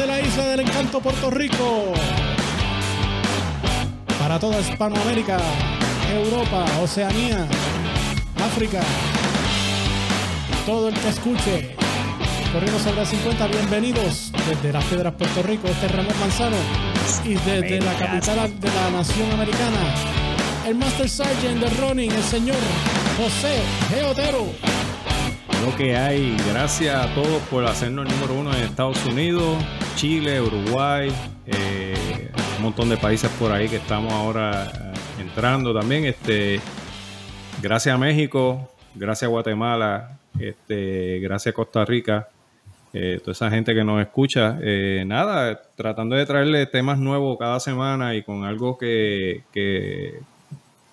desde la isla del encanto Puerto Rico. Para toda Hispanoamérica, Europa, Oceanía, África. Todo el que escuche. Corriendo sobre 50, bienvenidos desde las Piedras, Puerto Rico. Este es Ramón Manzano. Y desde la capital de la nación americana, el Master Sergeant de Running, el señor José Geotero. Lo que hay, gracias a todos por hacernos el número uno en Estados Unidos, Chile, Uruguay, eh, un montón de países por ahí que estamos ahora eh, entrando también. Este, gracias a México, gracias a Guatemala, este, gracias a Costa Rica, eh, toda esa gente que nos escucha. nada, tratando de traerle temas nuevos cada semana y con algo que, que,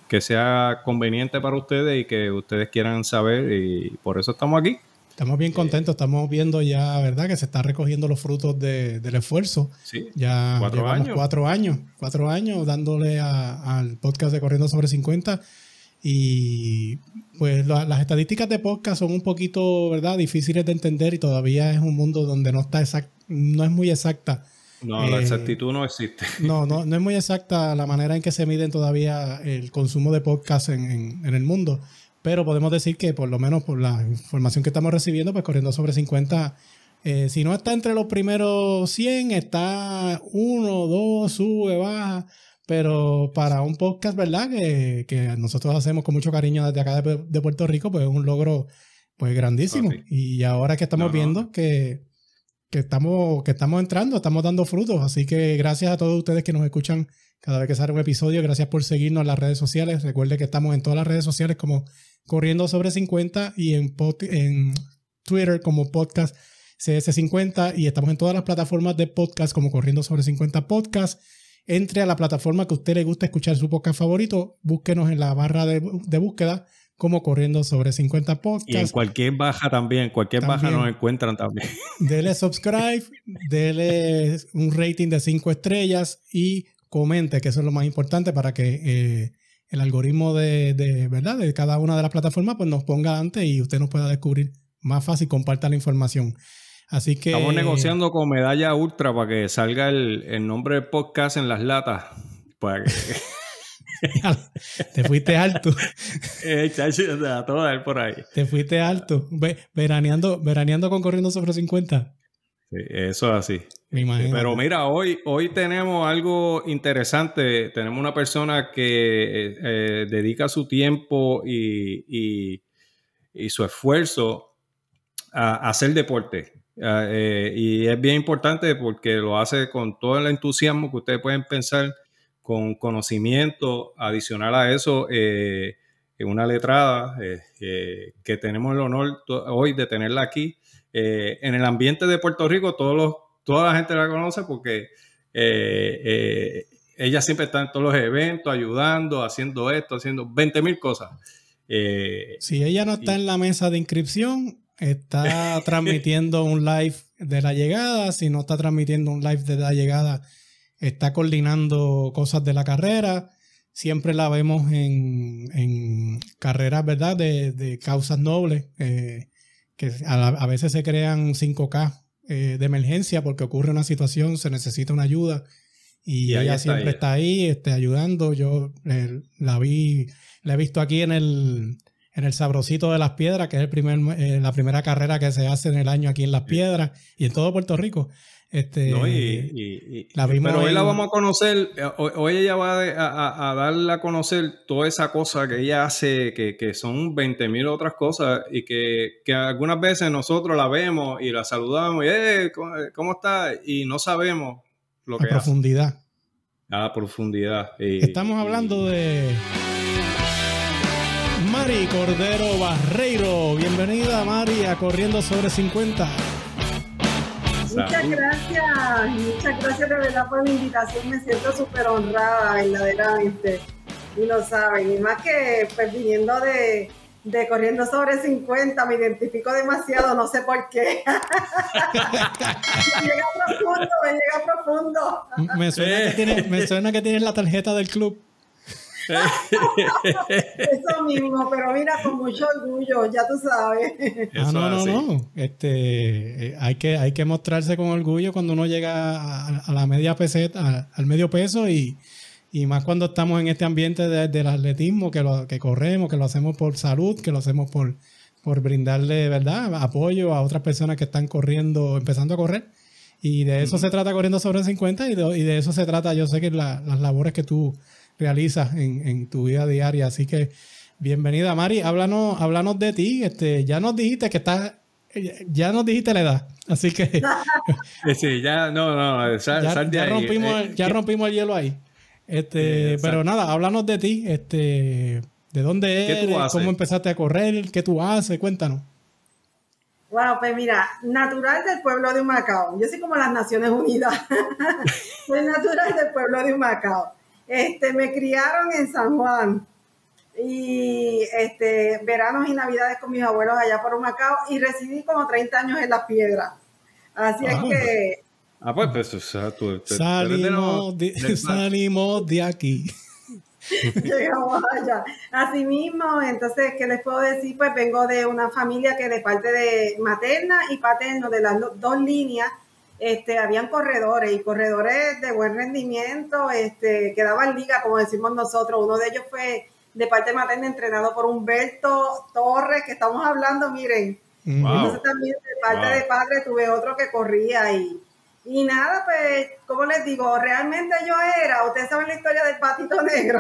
que sea conveniente para ustedes y que ustedes quieran saber y por eso estamos aquí. Estamos bien contentos, estamos viendo ya, ¿verdad? Que se están recogiendo los frutos del esfuerzo. Sí. Ya cuatro años. Cuatro años, cuatro años dándole al podcast de Corriendo sobre 50. Y pues las estadísticas de podcast son un poquito, ¿verdad? Difíciles de entender y todavía es un mundo donde no está exact, no es muy exacta no, la eh, exactitud no existe. No, no, no es muy exacta la manera en que se miden todavía el consumo de podcast en, el mundo, pero podemos decir que por lo menos por la información que estamos recibiendo, pues corriendo sobre 50, eh, si no está entre los primeros 100, está uno, dos, sube, baja, pero para un podcast, ¿verdad? Que, nosotros hacemos con mucho cariño desde acá de, Puerto Rico, pues es un logro pues grandísimo. Y ahora que estamos viendo que que estamos, que estamos entrando, estamos dando frutos. Así que gracias a todos ustedes que nos escuchan cada vez que sale un episodio. Gracias por seguirnos en las redes sociales. Recuerde que estamos en todas las redes sociales como Corriendo sobre 50 y en, en Twitter como podcast CS50 y estamos en todas las plataformas de podcast como Corriendo sobre 50 Podcast. Entre a la plataforma que a usted le gusta escuchar su podcast favorito, búsquenos en la barra de, de búsqueda como corriendo sobre 50 podcasts. Y en cualquier baja también, cualquier baja nos encuentran también. Dele subscribe, dele un rating de 5 estrellas y comente, que eso es lo más importante para que eh, el algoritmo de, de, ¿verdad? de cada una de las plataformas pues nos ponga antes y usted nos pueda descubrir más fácil, comparta la información. Así que... Estamos negociando con Medalla Ultra para que salga el, el nombre del podcast en las latas. Para que... Te fuiste alto. eh, chacho, a todo por ahí. Te fuiste alto. veraneando, veraneando con corriendo sobre 50. Sí, eso es así. Pero mira, hoy, hoy tenemos algo interesante. Tenemos una persona que eh, eh, dedica su tiempo y, y, su esfuerzo a, hacer deporte. Ah, eh, y es bien importante porque lo hace con todo el entusiasmo que ustedes pueden pensar con conocimiento adicional a eso, eh, una letrada que tenemos el honor hoy de tenerla aquí. Eh, en el ambiente de Puerto Rico, todos los, toda la gente la conoce porque ella siempre está en todos los eventos, ayudando, haciendo esto, haciendo 20 mil cosas. si ella no está en la mesa de inscripción, está transmitiendo un live de la llegada. Si no está transmitiendo un live de la llegada, está coordinando cosas de la carrera. Siempre la vemos en, carreras, ¿verdad? De, causas nobles, eh, que a, veces se crean 5K eh, de emergencia porque ocurre una situación, se necesita una ayuda. Y, ella siempre está ahí, este, ayudando. Yo eh, la vi, la he visto aquí en el, en el Sabrosito de las Piedras, que es el primer, la primera carrera que se hace en el año aquí en Las Piedras y en todo Puerto Rico. Este, pero hoy la vamos a conocer, eh, hoy, ella va a, darle a conocer toda esa cosa que ella hace, que, que son 20 mil otras cosas y que, que, algunas veces nosotros la vemos y la saludamos y, eh, ¿cómo, está? Y no sabemos lo a profundidad. A profundidad. Estamos hablando de Mari Cordero Barreiro. Bienvenida Mari a Corriendo sobre 50. Muchas gracias, muchas gracias de verdad por la invitación, me siento súper honrada verdaderamente, y lo saben, y más que pues viniendo de, de corriendo sobre 50, me identifico demasiado, no sé por qué. me llega profundo, me llega profundo. me, suena que tienes, me suena que tienes la tarjeta del club. Eso mismo, pero mira, con mucho orgullo, ya tú sabes. Ah, no, no, no. Este, eh, hay, que, hay que mostrarse con orgullo cuando uno llega a, la media peseta, al medio peso y, más cuando estamos en este ambiente del atletismo, que, lo, que corremos, que lo hacemos por salud, que lo hacemos por, por brindarle, ¿verdad?, apoyo a otras personas que están corriendo, empezando a correr. Y de eso se trata corriendo sobre 50 y de, y de eso se trata, yo sé que las labores que tú realizas en, tu vida diaria. Así que bienvenida, Mari. Háblanos, háblanos de ti. Este, ya nos dijiste que estás, ya nos dijiste la edad. Así que. sí, ya, no, no, ya, rompimos, eh, ya rompimos el hielo ahí. Este, pero nada, háblanos de ti. Este, ¿de dónde eres? ¿Cómo empezaste a correr? ¿Qué tú haces? Cuéntanos. Wow, pues mira, natural del pueblo de Humacao. Yo soy como las Naciones Unidas. soy natural del pueblo de Humacao. Este, me criaron en San Juan y este, veranos y navidades con mis abuelos allá por Humacao y residí como 30 años en Las Piedras. Así es que... Ah, pues, pues o sea, tú, salimos, de, salimos de aquí. Llegamos allá. Así mismo, entonces, ¿qué les puedo decir? Pues vengo de una familia que de parte de materna y paterno, de las dos líneas, este, habían corredores y corredores de buen rendimiento, este, que daban liga, como decimos nosotros. Uno de ellos fue de parte materna entrenado por Humberto Torres, que estamos hablando, miren. Entonces también de parte de padre tuve otro que corría y, y nada, pues, como les digo, realmente yo era, ustedes saben la historia del patito negro.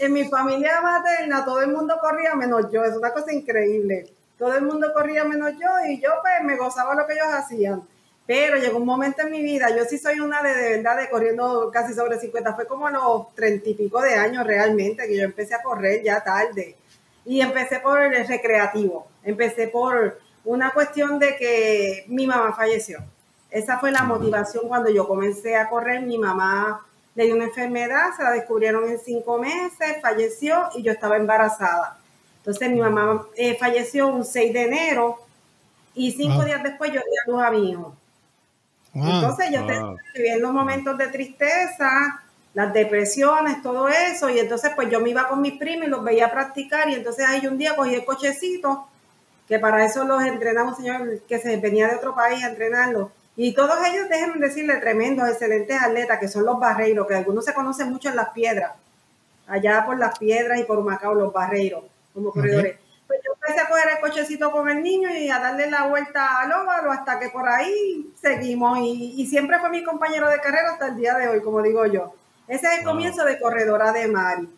en mi familia materna todo el mundo corría menos yo, es una cosa increíble. Todo el mundo corría menos yo y yo pues me gozaba lo que ellos hacían. Pero llegó un momento en mi vida, yo sí soy una de, de verdad de corriendo casi sobre 50, fue como a los treinta y pico de años realmente que yo empecé a correr ya tarde. Y empecé por el recreativo, empecé por una cuestión de que mi mamá falleció. Esa fue la motivación cuando yo comencé a correr. Mi mamá le dio una enfermedad, se la descubrieron en cinco meses, falleció y yo estaba embarazada. Entonces mi mamá eh, falleció un 6 de enero y cinco días después yo di a luz a mi hijo. Entonces yo wow. viviendo momentos de tristeza, las depresiones, todo eso, y entonces pues yo me iba con mis primos y los veía practicar, y entonces ahí un día cogí el cochecito, que para eso los entrenaba un señor que se venía de otro país a entrenarlos, y todos ellos, déjenme decirle, tremendos, excelentes atletas, que son los barreiros, que algunos se conocen mucho en las piedras, allá por las piedras y por Macao, los barreiros, como corredores. Empecé a coger el cochecito con el niño y a darle la vuelta al óvalo hasta que por ahí seguimos. Y, siempre fue mi compañero de carrera hasta el día de hoy, como digo yo. Ese es el comienzo de Corredora de Mari.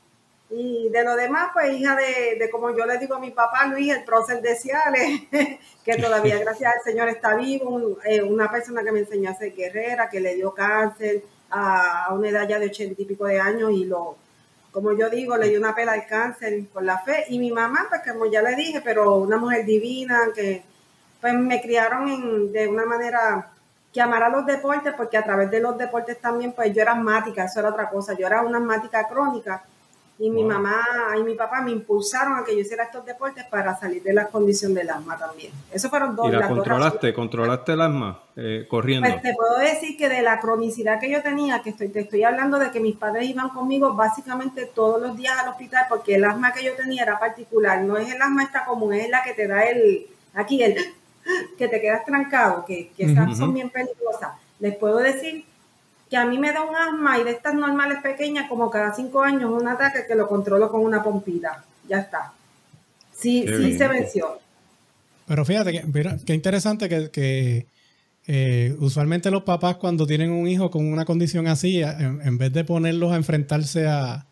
Y de lo demás, pues hija de, como yo le digo a mi papá Luis, el prócer de Ciales, que todavía gracias al Señor está vivo, eh, una persona que me enseñó a ser guerrera, que le dio cáncer a, a una edad ya de ochenta y pico de años y lo como yo digo, le dio una pela al cáncer por la fe. Y mi mamá, pues como ya le dije, pero una mujer divina, que pues me criaron de una manera que amara los deportes, porque a través de los deportes también, pues yo era asmática, eso era otra cosa, yo era una asmática crónica y mi mamá y mi papá me impulsaron a que yo hiciera estos deportes para salir de la condición del asma también. Eso fueron dos. ¿Y la controlaste? ¿Controlaste el asma eh, corriendo? Pues te puedo decir que de la cronicidad que yo tenía, que estoy, te estoy hablando de que mis padres iban conmigo básicamente todos los días al hospital porque el asma que yo tenía era particular. No es el asma esta común, es la que te da el, aquí el, que te quedas trancado, que, que esas son bien peligrosas. Les puedo decir que a mí me da un asma y de estas normales pequeñas, como cada cinco años, un ataque que lo controlo con una pompita. Ya está. Sí, sí se venció. Pero fíjate, que, mira, qué interesante que, eh, usualmente los papás cuando tienen un hijo con una condición así, en, vez de ponerlos a enfrentarse a,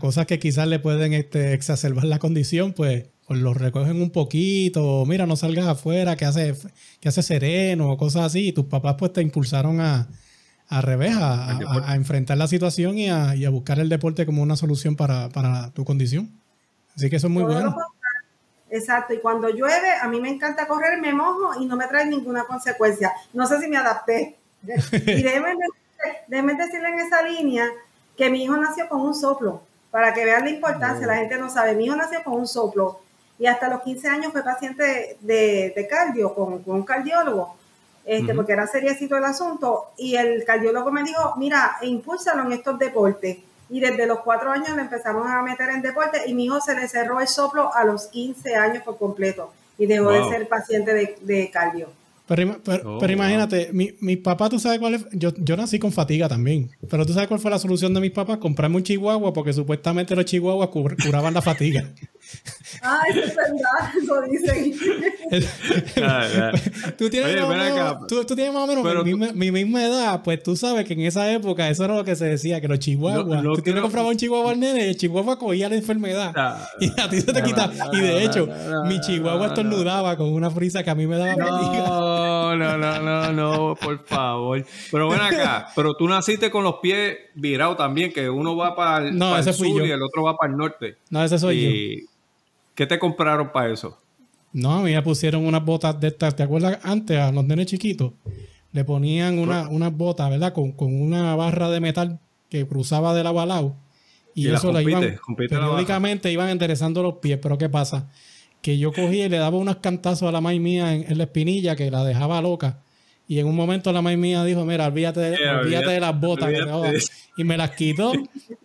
cosas que quizás le pueden este, exacerbar la condición, pues, pues los recogen un poquito, mira, no salgas afuera, que hace, que hace sereno o cosas así, y tus papás pues te impulsaron a, al revés, a, enfrentar la situación y a, buscar el deporte como una solución para, tu condición. Así que eso es muy bueno. Exacto, y cuando llueve, a mí me encanta correr, me mojo y no me trae ninguna consecuencia. No sé si me adapté. y déjenme, decirle en esa línea que mi hijo nació con un soplo, para que vean la importancia, la gente no sabe, mi hijo nació con un soplo y hasta los 15 años fue paciente de, cardio con, con un cardiólogo este, porque era seriecito el asunto, y el cardiólogo me dijo, mira, impúlsalo en estos deportes. Y desde los cuatro años le empezamos a meter en deporte y mi hijo se le cerró el soplo a los 15 años por completo y dejó de ser paciente de, de cardio. Pero, pero, oh, imagínate, mi, mi, papá, tú sabes cuál es. Yo, yo nací con fatiga también. Pero tú sabes cuál fue la solución de mis papás: comprarme un chihuahua porque supuestamente los chihuahuas curaban la fatiga. Ah, eso es verdad, eso dicen. tú, tienes más menos, tú, tienes más o menos mi, misma, edad, pues tú sabes que en esa época eso era lo que se decía, que los chihuahuas, tú tienes que comprar un chihuahua al nene y el chihuahua cogía la enfermedad. y a ti se te quita. y de hecho, mi chihuahua estornudaba con una frisa que a mí me daba. No, no, no, no, no, por favor. Pero ven acá, pero tú naciste con los pies virados también, que uno va para el, no, sur y el otro va para el norte. No, ese soy yo. ¿Qué te compraron para eso? No, a mí me pusieron unas botas de estas. ¿Te acuerdas antes a los nenes chiquitos? Le ponían una, unas botas, ¿verdad? Con, una barra de metal que cruzaba de lado a lado. Y, eso la iban. Periódicamente iban enderezando los pies. Pero ¿qué pasa? Que yo cogía y le daba unos cantazos a la maíz mía en, la espinilla que la dejaba loca. Y en un momento la maíz mía dijo, mira, olvídate de, de las botas. y me las quitó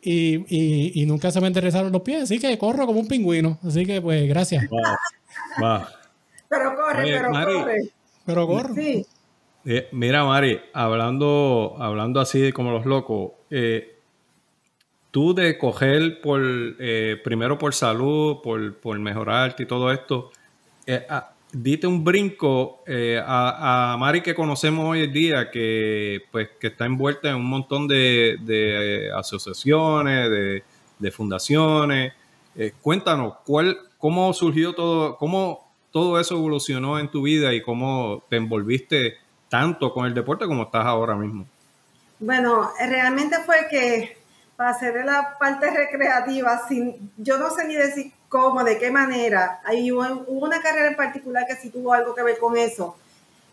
y, nunca se me interesaron los pies. Así que corro como un pingüino. Así que pues gracias. Pero corre, pero corre. Pero corre. Sí. Eh, mira, Mari, hablando, hablando así como los locos, eh, tú de coger por, eh, primero por salud, por, por mejorarte y todo esto, dite un brinco eh, a, Mari que conocemos hoy en día, que pues que está envuelta en un montón de, de asociaciones, de, de fundaciones. Eh, cuéntanos, ¿cuál, ¿cómo surgió todo, cómo todo eso evolucionó en tu vida y cómo te envolviste tanto con el deporte como estás ahora mismo? Bueno, realmente fue que pasé de la parte recreativa, sin, yo no sé ni decir cómo, de qué manera. Hay hubo, una carrera en particular que sí tuvo algo que ver con eso.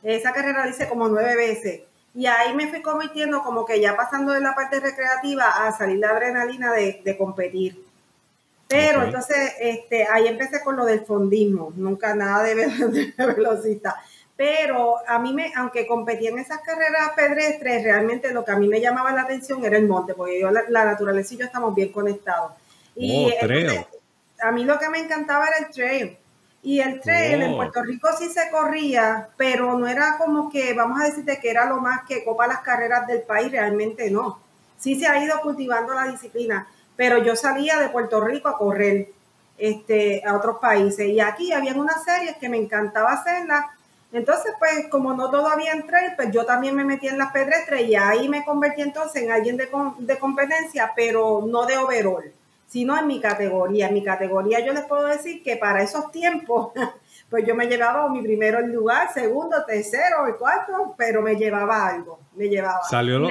Esa carrera la hice como nueve veces. Y ahí me fui convirtiendo como que ya pasando de la parte recreativa a salir la adrenalina de, competir. Pero entonces este, ahí empecé con lo del fondismo, nunca nada de, de velocista. Pero a mí, me, aunque competía en esas carreras pedestres, realmente lo que a mí me llamaba la atención era el monte, porque yo, la, naturaleza y yo estamos bien conectados. Y oh, a mí lo que me encantaba era el trail. Y el trail en oh. Puerto Rico sí se corría, pero no era como que, vamos a decirte que era lo más que copa las carreras del país, realmente no. Sí se ha ido cultivando la disciplina, pero yo salía de Puerto Rico a correr este, a otros países. Y aquí había unas series que me encantaba hacerlas. Entonces, pues, como no todo había en trail, pues yo también me metí en las pedestres y ahí me convertí entonces en alguien de, de competencia, pero no de overall sino en mi categoría. En mi categoría yo les puedo decir que para esos tiempos, pues yo me llevaba mi primero lugar, segundo, tercero, y cuarto, pero me llevaba algo, me llevaba. Salió lo,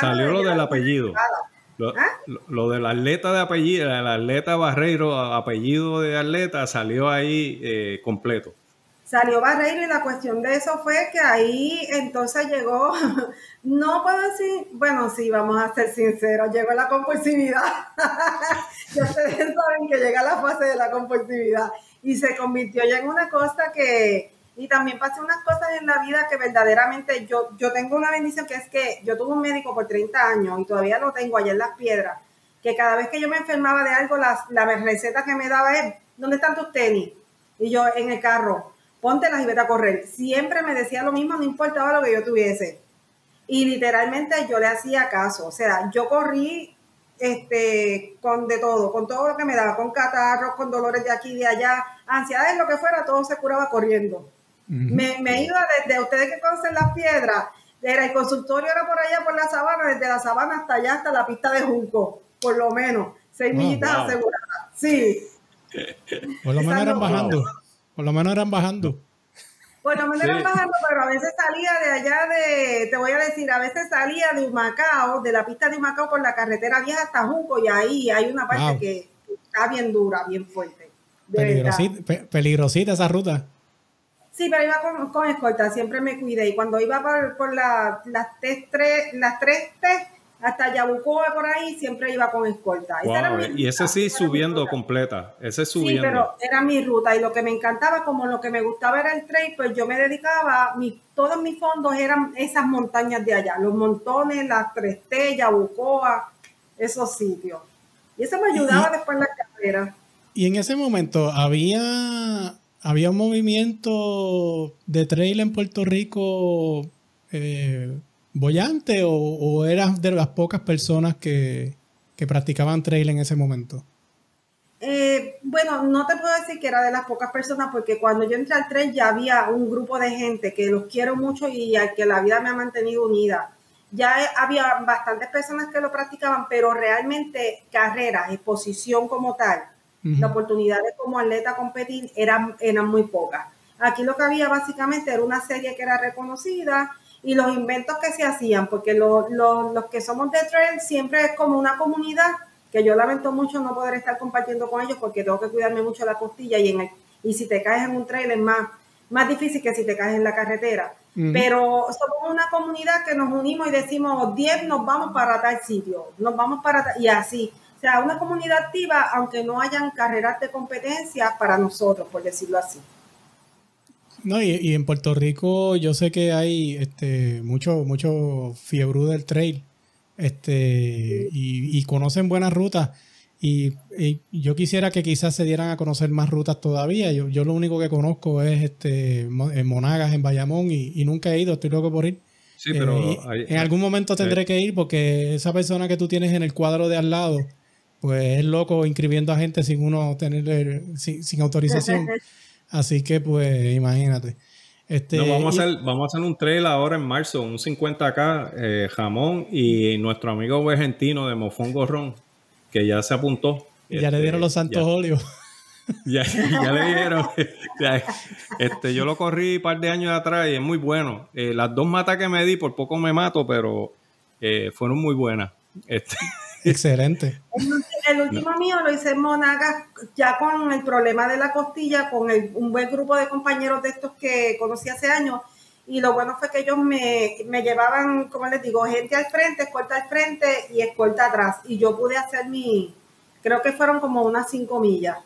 salió lo del apellido. ¿Ah? Lo, del atleta de apellido, el atleta Barreiro, apellido de atleta, salió ahí eh, completo salió Barreiro y la cuestión de eso fue que ahí entonces llegó, no puedo decir, bueno, sí, vamos a ser sinceros, llegó la compulsividad. ya ustedes saben que llega la fase de la compulsividad y se convirtió ya en una cosa que, y también pasé unas cosas en la vida que verdaderamente yo, yo tengo una bendición que es que yo tuve un médico por 30 años y todavía lo tengo allá en las piedras, que cada vez que yo me enfermaba de algo, la, la receta que me daba es, ¿dónde están tus tenis? Y yo en el carro las y vete a correr. Siempre me decía lo mismo, no importaba lo que yo tuviese. Y literalmente yo le hacía caso. O sea, yo corrí este, con de todo, con todo lo que me daba, con catarros, con dolores de aquí y de allá, ansiedades, lo que fuera, todo se curaba corriendo. me, me, iba desde ustedes que conocen las piedras, era el consultorio era por allá por la sabana, desde la sabana hasta allá, hasta la pista de Junco, por lo menos, seis oh, millitas aseguradas. Sí. Por lo menos eran bajando. Por lo menos eran bajando. Por lo menos eran bajando, pero a veces salía de allá de, te voy a decir, a veces salía de Humacao, de la pista de Humacao por la carretera vieja hasta Junco, y ahí hay una parte que está bien dura, bien fuerte. Peligrosita, esa ruta. Sí, pero iba con, con, escolta, siempre me cuidé. Y cuando iba por, por la, las, tres, las tres T, hasta Yabucoa por ahí siempre iba con escolta. y ese sí subiendo completa, ese subiendo. Sí, pero era mi ruta y lo que me encantaba, como lo que me gustaba era el trail, pues yo me dedicaba, mi, todos mis fondos eran esas montañas de allá, los montones, las 3T, Yabucoa, esos sitios. Y eso me ayudaba después en la carrera. Y en ese momento había, había un movimiento de trail en Puerto Rico eh, bollante o, o, eras de las pocas personas que, que practicaban trail en ese momento? Eh, bueno, no te puedo decir que era de las pocas personas porque cuando yo entré al tren ya había un grupo de gente que los quiero mucho y al que la vida me ha mantenido unida. Ya había bastantes personas que lo practicaban, pero realmente carreras, exposición como tal, la oportunidad de como atleta competir eran, eran muy pocas. Aquí lo que había básicamente era una serie que era reconocida y los inventos que se hacían, porque los que somos de trail siempre es como una comunidad que yo lamento mucho no poder estar compartiendo con ellos porque tengo que cuidarme mucho la costilla y, en y si te caes en un trail es más, más difícil que si te caes en la carretera. Pero somos una comunidad que nos unimos y decimos 10 nos vamos para tal sitio, nos vamos para y así. O sea, una comunidad activa, aunque no hayan carreras de competencia para nosotros, por decirlo así. No, y, en Puerto Rico yo sé que hay este, mucho, mucho fiebre del trail este, y, conocen buenas rutas. Y, yo quisiera que quizás se dieran a conocer más rutas todavía. Yo, yo lo único que conozco es este, en Monagas, en Bayamón, y, nunca he ido, estoy loco por ir. Sí, pero eh, en algún momento tendré que ir porque esa persona que tú tienes en el cuadro de al lado, pues es loco inscribiendo a gente sin uno tener, sin, sin autorización. Así que, pues, imagínate. Este, vamos, a hacer, vamos a hacer un trail ahora en marzo, un 50K, eh, jamón y nuestro amigo argentino de Mofón Gorrón, que ya se apuntó. Ya le dieron los este, santos óleos. Ya, le dieron. este, yo lo corrí un par de años atrás y es muy bueno. Eh, las dos matas que me di, por poco me mato, pero eh, fueron muy buenas. Este, Excelente. El, último mío lo hice en Monagas, ya con el problema de la costilla, con un buen grupo de compañeros de estos que conocí hace años. Y lo bueno fue que ellos me, llevaban, como les digo, gente al frente, escolta al frente y escolta atrás. Y yo pude hacer mi, creo que fueron como unas cinco millas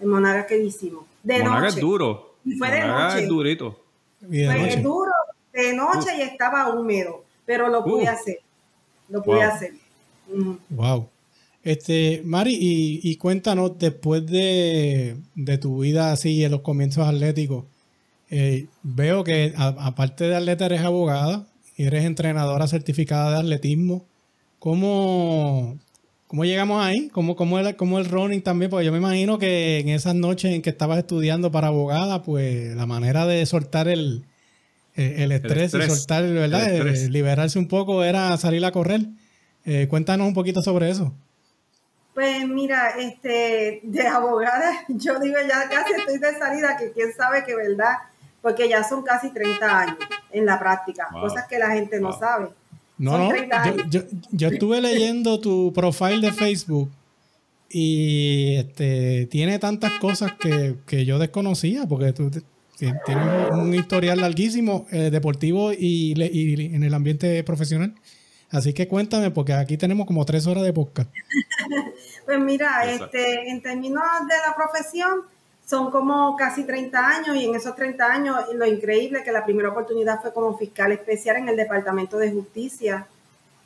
en Monagas que hicimos. De Monagas es duro. Y fue de noche. es durito. Fue duro, de noche y estaba húmedo, pero lo pude hacer. Lo pude hacer. Wow. Este, Mari, y, cuéntanos, después de, tu vida así en los comienzos atléticos, eh, veo que aparte de atleta eres abogada y eres entrenadora certificada de atletismo. ¿Cómo, cómo llegamos ahí? ¿Cómo, cómo, el, ¿Cómo el running también? Porque yo me imagino que en esas noches en que estabas estudiando para abogada, pues la manera de soltar el, el, estrés, y soltar, ¿verdad? Eh, liberarse un poco era salir a correr. Eh, cuéntanos un poquito sobre eso. Pues mira, este, de abogada, yo digo ya casi estoy de salida, que quién sabe que verdad, porque ya son casi 30 años en la práctica, cosas que la gente no sabe. No, no, yo, estuve leyendo tu profile de Facebook y este, tiene tantas cosas que, yo desconocía, porque tú tienes un historial larguísimo eh, deportivo y, y en el ambiente profesional. Así que cuéntame, porque aquí tenemos como tres horas de podcast. pues mira, este, en términos de la profesión, son como casi 30 años y en esos 30 años lo increíble que la primera oportunidad fue como fiscal especial en el Departamento de Justicia.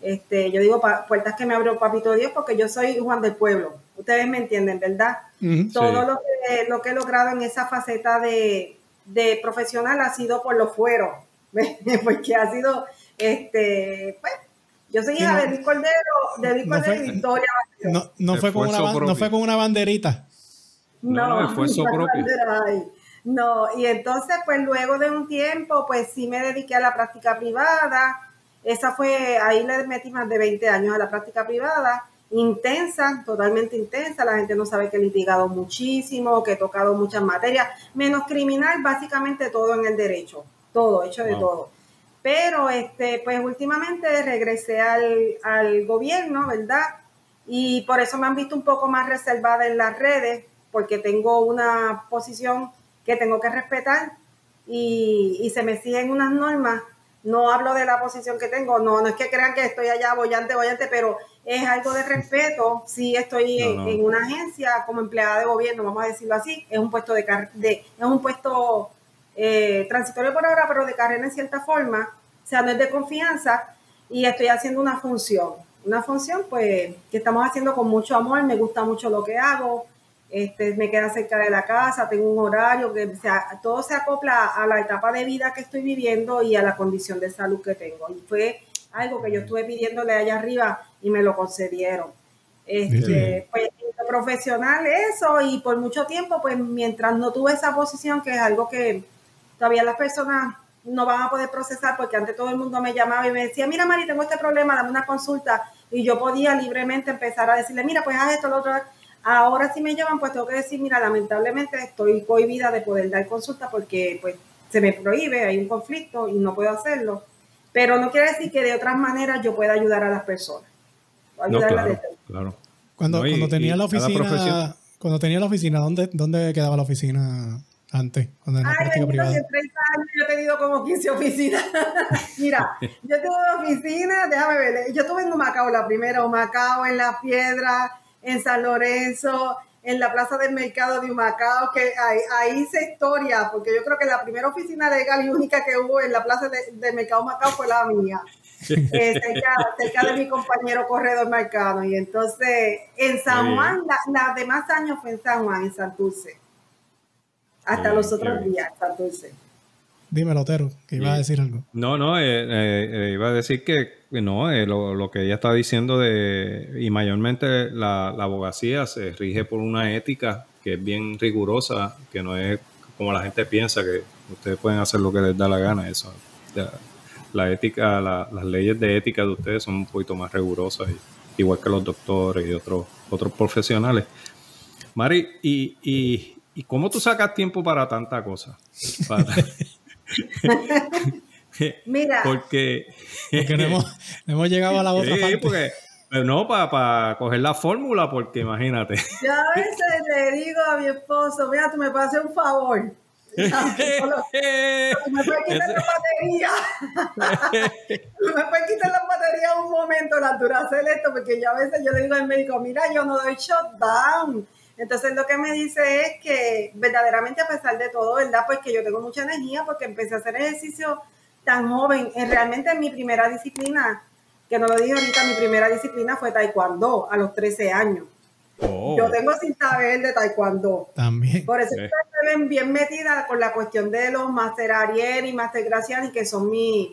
Este, yo digo puertas que me abrió Papito Dios porque yo soy Juan del Pueblo. Ustedes me entienden, ¿verdad? Todo lo, que, lo que he logrado en esa faceta de, de profesional ha sido por los fueros, porque ha sido, este, pues, yo soy hija de Luis Cordero, de Luis Cordero y Victoria no, no, fue con una, no fue con una banderita. No, no fue su propio. No, y entonces, pues luego de un tiempo, pues sí me dediqué a la práctica privada. Esa fue, ahí le metí más de 20 años a la práctica privada. Intensa, totalmente intensa. La gente no sabe que he litigado muchísimo, que he tocado muchas materias. Menos criminal, básicamente todo en el derecho. Todo, hecho de todo. Pero este, pues últimamente regresé al, gobierno, ¿verdad? Y por eso me han visto un poco más reservada en las redes, porque tengo una posición que tengo que respetar y, se me siguen unas normas. No hablo de la posición que tengo, no, no es que crean que estoy allá bollante, bollante, pero es algo de respeto. Si estoy En, una agencia como empleada de gobierno, vamos a decirlo así, es un puesto de, de es un puesto eh, transitorio por ahora, pero de carrera en cierta forma, o sea, no es de confianza y estoy haciendo una función. una función pues que estamos haciendo con mucho amor, me gusta mucho lo que hago, este, me queda cerca de la casa, tengo un horario, que sea, todo se acopla a la etapa de vida que estoy viviendo y a la condición de salud que tengo. Y fue algo que yo estuve pidiéndole allá arriba y me lo concedieron. Este, pues, profesional eso y por mucho tiempo, pues mientras no tuve esa posición, que es algo que todavía las personas no van a poder procesar, porque antes todo el mundo me llamaba y me decía, mira Mari, tengo este problema, dame una consulta, y yo podía libremente empezar a decirle, mira, pues haz esto, lo otro. Ahora si me llaman, pues tengo que decir, mira, lamentablemente estoy cohibida de poder dar consulta porque pues se me prohíbe, hay un conflicto y no puedo hacerlo. Pero no quiere decir que de otras maneras yo pueda ayudar a las personas. No, claro, claro. Cuando, cuando tenía la oficina, cuando tenía la oficina, ¿dónde, ¿dónde quedaba la oficina antes? Cuando en la práctica privada. 30 años yo he tenido como 15 oficinas. Mira, yo tuve oficina, déjame ver, yo estuve en Humacao la primera, Humacao, en La Piedra, en San Lorenzo, en la plaza del mercado de Humacao, que ahí, ahí hice historia, porque yo creo que la primera oficina legal y única que hubo en la plaza del de mercado Humacao fue la mía. Eh, cerca, de mi compañero corredor marcado. Y entonces, en San Juan, la, de más años fue en San Juan, en Santurce. Hasta los otros días, Santurce. Dime, Lotero, que iba a decir algo. No, no, eh, eh, iba a decir que no, lo, lo, que ella está diciendo de, y mayormente la, abogacía se rige por una ética que es bien rigurosa, que no es como la gente piensa que ustedes pueden hacer lo que les da la gana. Eso, la ética, las leyes de ética de ustedes son un poquito más rigurosas, igual que los doctores y otros, otros profesionales. Mari, ¿y, y, y cómo tú sacas tiempo para tanta cosa? Mira. Porque, porque no, hemos, hemos, llegado a la otra sí, Porque, pero no, para, para coger la fórmula, porque imagínate. Yo a veces le digo a mi esposo, mira, tú me puedes hacer un favor me puedes quitar la batería. me puedes quitar la batería un momento, la hacer esto, porque yo a veces yo le digo al médico, mira, yo no doy shutdown. Entonces lo que me dice es que verdaderamente a pesar de todo, ¿verdad? Pues que yo tengo mucha energía porque empecé a hacer ejercicio tan joven. Realmente mi primera disciplina, que no lo dije ahorita, mi primera disciplina fue taekwondo a los 13 años. Oh. Yo tengo cinta verde taekwondo. También. Por eso me ven bien metida con la cuestión de los Master Ariel y Master Graciani, que son mis,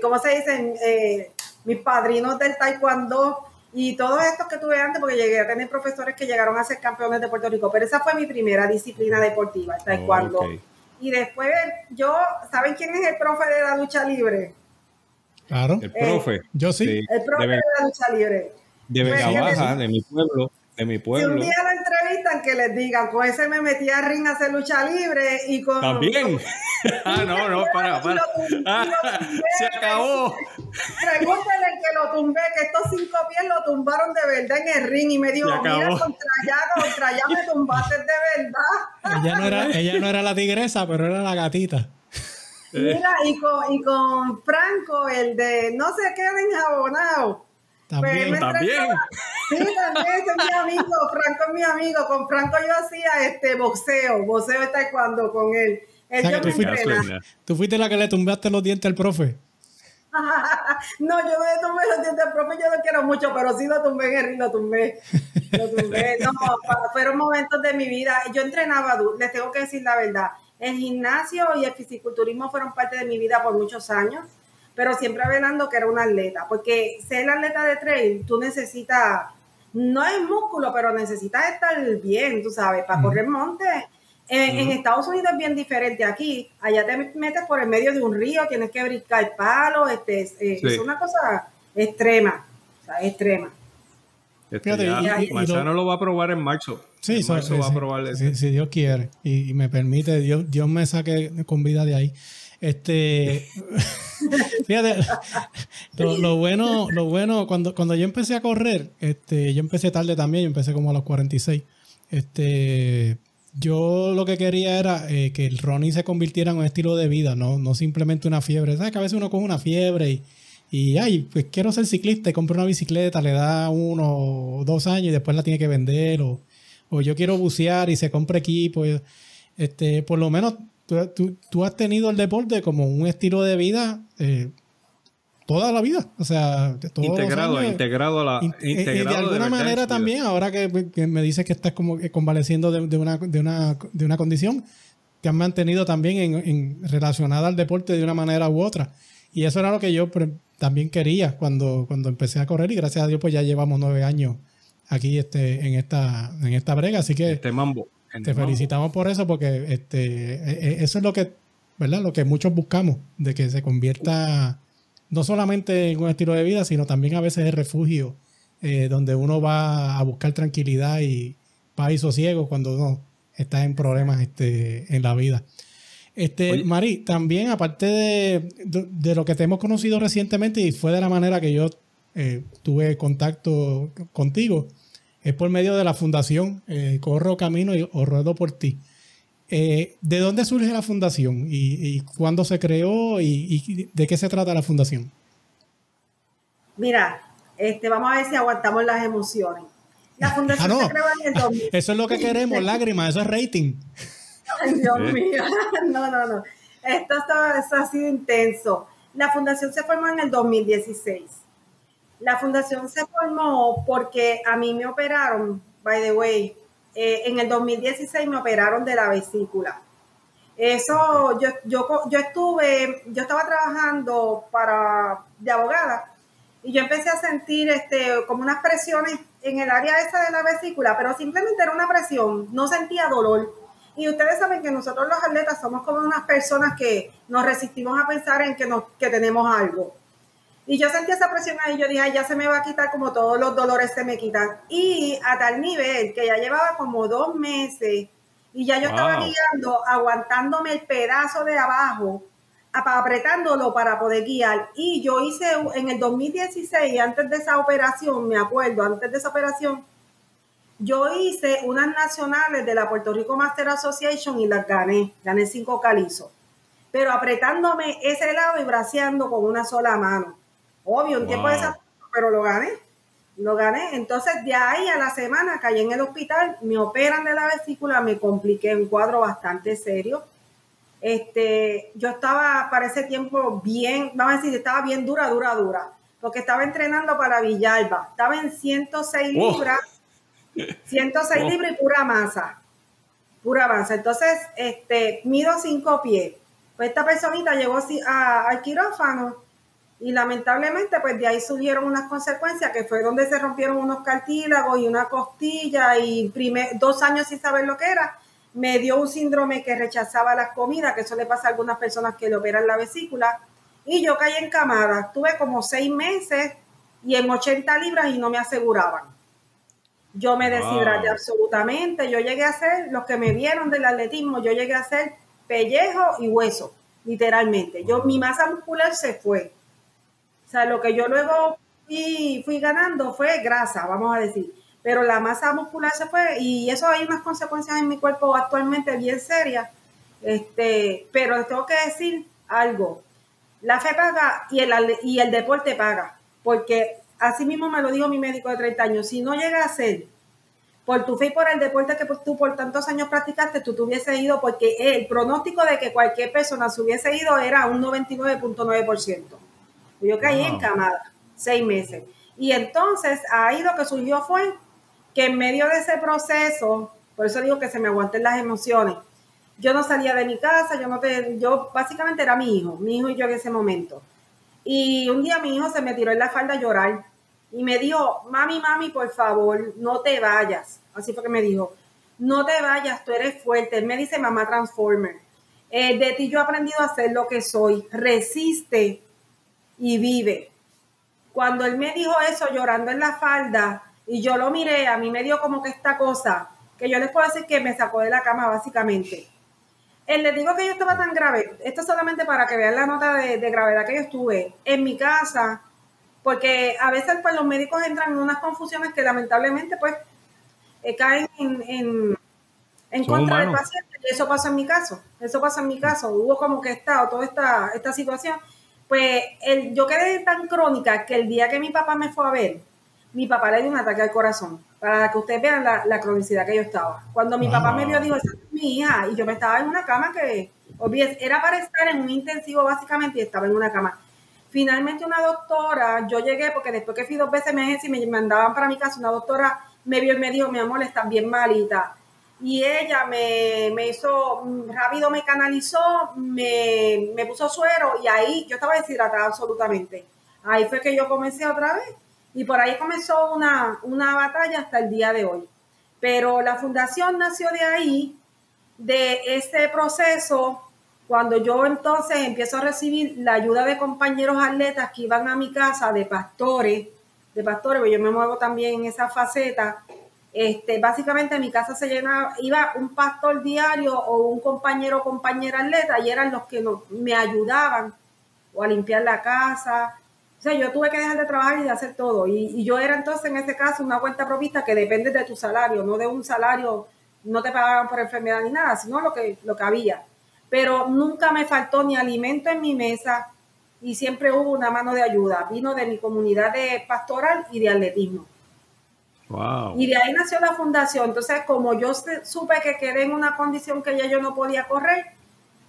¿cómo se dicen? Eh, mis padrinos del taekwondo y todos estos que tuve antes, porque llegué a tener profesores que llegaron a ser campeones de Puerto Rico, pero esa fue mi primera disciplina deportiva, el taekwondo. Y después yo, ¿saben quién es el profe de la lucha libre? Claro. El profe. yo sí. El profe de, la lucha libre. De Vega Baja, de mi pueblo de mi pueblo. Si un día lo entrevistan, que les digan, con ese me metí a ring a hacer lucha libre y con... También. ah, no, no, para, para. se acabó. Pregúntale que lo tumbé, que estos cinco pies lo tumbaron de verdad en el ring y me dijo, mira, contra allá, contra allá me tumbaste de verdad. ella, no era, ella no era la tigresa, pero era la gatita. Mira, y con, y con Franco, el de no se queden enjabonado también, pues también. Sí, también, es mi amigo, Franco es mi amigo. Con Franco yo hacía este boxeo, boxeo está cuando con él. él o sea, tú, fuiste, tú, fuiste, la que le tumbaste los dientes al profe. no, yo no le tumbé los dientes al profe, yo lo quiero mucho, pero sí lo tumbé en el lo tumbé. Lo tumbé. No, fueron momentos de mi vida. Yo entrenaba, les tengo que decir la verdad. El gimnasio y el fisiculturismo fueron parte de mi vida por muchos años pero siempre velando que era un atleta, porque ser atleta de trail, tú necesitas, no es músculo, pero necesitas estar bien, tú sabes, para correr monte. En, Estados Unidos es bien diferente aquí. Allá te metes por el medio de un río, tienes que brincar palos, este, eh, es una cosa extrema, o sea, extrema. Este, lo va a probar en marzo. Sí, va a probar si, si, Dios quiere y, me permite, Dios, Dios me saque con vida de ahí. Este, fíjate, lo, bueno, lo bueno, cuando, cuando yo empecé a correr, este, yo empecé tarde también, yo empecé como a los 46. Este, yo lo que quería era eh, que el running se convirtiera en un estilo de vida, no, no simplemente una fiebre. ¿Sabes que a veces uno coge una fiebre y, y ay, pues quiero ser ciclista y compro una bicicleta, le da uno o dos años y después la tiene que vender, o, o yo quiero bucear y se compra equipo. Este, por lo menos tú, tú, has tenido el deporte como un estilo de vida eh, toda la vida. O sea, integrado, integrado a la. integrado de alguna manera también, ahora que, me dices que estás como convaleciendo de, una, de, una, de una condición, te han mantenido también en, relacionada al deporte de una manera u otra. Y eso era lo que yo también quería cuando, cuando empecé a correr y gracias a Dios pues ya llevamos nueve años aquí este, en, esta, en esta brega. Así que este mambo. Te felicitamos por eso porque este, e, e, eso es lo que, ¿verdad? Lo que muchos buscamos, de que se convierta no solamente en un estilo de vida, sino también a veces el refugio eh, donde uno va a buscar tranquilidad y paz y sosiego cuando uno está en problemas este, en la vida. Este, Mari, también aparte de, lo que te hemos conocido recientemente y fue de la manera que yo eh, tuve contacto contigo, es por medio de la fundación eh, Corro Camino y o Ruedo por Ti. Eh, ¿De dónde surge la fundación y, cuándo se creó y, de qué se trata la fundación? Mira, este, vamos a ver si aguantamos las emociones. La fundación ah, se creó en el 2000. Eso es lo que queremos, lágrimas, eso es rating. Ay, Dios mío. No, no, no. Esto, esto, ha sido intenso. La fundación se formó en el 2016. La fundación se formó porque a mí me operaron, by the way, eh, en el 2016 me operaron de la vesícula. Eso, yo, yo, yo estuve, yo estaba trabajando para, de abogada y yo empecé a sentir este, como unas presiones en el área esa de la vesícula, pero simplemente era una presión, no sentía dolor y ustedes saben que nosotros los atletas somos como unas personas que nos resistimos a pensar en que, nos, que tenemos algo. Y yo sentí esa presión ahí, yo dije, ya se me va a quitar como todos los dolores se me quitan. Y a tal nivel que ya llevaba como dos meses y ya yo estaba guiando, aguantándome el pedazo de abajo, apretándolo para poder guiar. Y yo hice en el 2016, antes de esa operación, me acuerdo, antes de esa operación, yo hice unas nacionales de la Puerto Rico Master Association y las gané. Gané cinco calizos. Pero apretándome ese lado y braceando con una sola mano. Obvio, un tiempo de pero lo gané. Lo gané. Entonces, de ahí a la semana caí en el hospital, me operan de la vesícula, me compliqué un cuadro bastante serio. Este, yo estaba para ese tiempo bien, vamos a decir, estaba bien dura, dura, dura, porque estaba entrenando para Villalba. Estaba en 106 libras 106 libras y pura masa. Pura masa. Entonces, este, mido cinco pies. Pues esta personita llegó al quirófano y lamentablemente, pues de ahí surgieron unas consecuencias que fue donde se rompieron unos cartílagos y una costilla y primer, dos años sin saber lo que era. Me dio un síndrome que rechazaba las comidas, que eso le pasa a algunas personas que le operan la vesícula. Y yo caí encamada. Tuve como seis meses y en 80 libras y no me aseguraban. Yo me deshidraté absolutamente. Yo llegué a ser, los que me vieron del atletismo, yo llegué a ser pellejo y hueso, literalmente. Yo, mi masa muscular se fue. O sea, lo que yo luego fui, ganando fue grasa, vamos a decir. Pero la masa muscular se fue y eso hay unas consecuencias en mi cuerpo actualmente bien serias. Este, pero tengo que decir algo. La fe paga y el, y el deporte paga. Porque así mismo me lo dijo mi médico de 30 años, si no llega a ser por tu fe y por el deporte que tú por tantos años practicaste, tú te hubieses ido, porque el pronóstico de que cualquier persona se hubiese ido era un 99.9%. Yo caí en camada, seis meses. Y entonces ahí lo que surgió fue que en medio de ese proceso, por eso digo que se me aguanten las emociones, yo no salía de mi casa, yo no te, yo básicamente era mi hijo, mi hijo y yo en ese momento. Y un día mi hijo se me tiró en la falda a llorar y me dijo, mami, mami, por favor, no te vayas. Así fue que me dijo, no te vayas, tú eres fuerte. Él me dice, mamá Transformer, eh, de ti yo he aprendido a ser lo que soy. Resiste y vive. Cuando él me dijo eso llorando en la falda y yo lo miré, a mí me dio como que esta cosa, que yo les puedo decir que me sacó de la cama básicamente. Él les digo que yo estaba tan grave, esto solamente para que vean la nota de, de gravedad que yo estuve. En mi casa, porque a veces pues los médicos entran en unas confusiones que lamentablemente pues eh, caen en, en, contra del paciente y eso pasa en mi caso, eso pasa en mi caso, hubo como que esta toda esta, esta situación, pues el, yo quedé tan crónica que el día que mi papá me fue a ver, mi papá le dio un ataque al corazón, para que ustedes vean la, cronicidad que yo estaba. Cuando mi papá me vio, dijo, esa es mi hija, y yo me estaba en una cama que, era para estar en un intensivo básicamente y estaba en una cama. Finalmente una doctora, yo llegué porque después que fui dos veces emergencia y me mandaban para mi casa, una doctora me vio y me dijo, mi amor, estás bien malita. Y ella me, hizo, mm, rápido me canalizó, me, me puso suero y ahí yo estaba deshidratada absolutamente. Ahí fue que yo comencé otra vez y por ahí comenzó una, una batalla hasta el día de hoy. Pero la fundación nació de ahí, de ese proceso, cuando yo entonces empiezo a recibir la ayuda de compañeros atletas que iban a mi casa, de pastores, de pastores, porque yo me muevo también en esa faceta. Este, básicamente en mi casa se llenaba, iba un pastor diario o un compañero o compañera atleta y eran los que me ayudaban o a limpiar la casa, o sea, yo tuve que dejar de trabajar y de hacer todo. Y, yo era entonces en ese caso una cuenta provista que depende de tu salario, no de un salario, no te pagaban por enfermedad ni nada, sino lo que, lo que había. Pero nunca me faltó ni alimento en mi mesa y siempre hubo una mano de ayuda. Vino de mi comunidad de pastoral y de atletismo. Y de ahí nació la fundación. Entonces, como yo supe que quedé en una condición que ya yo no podía correr,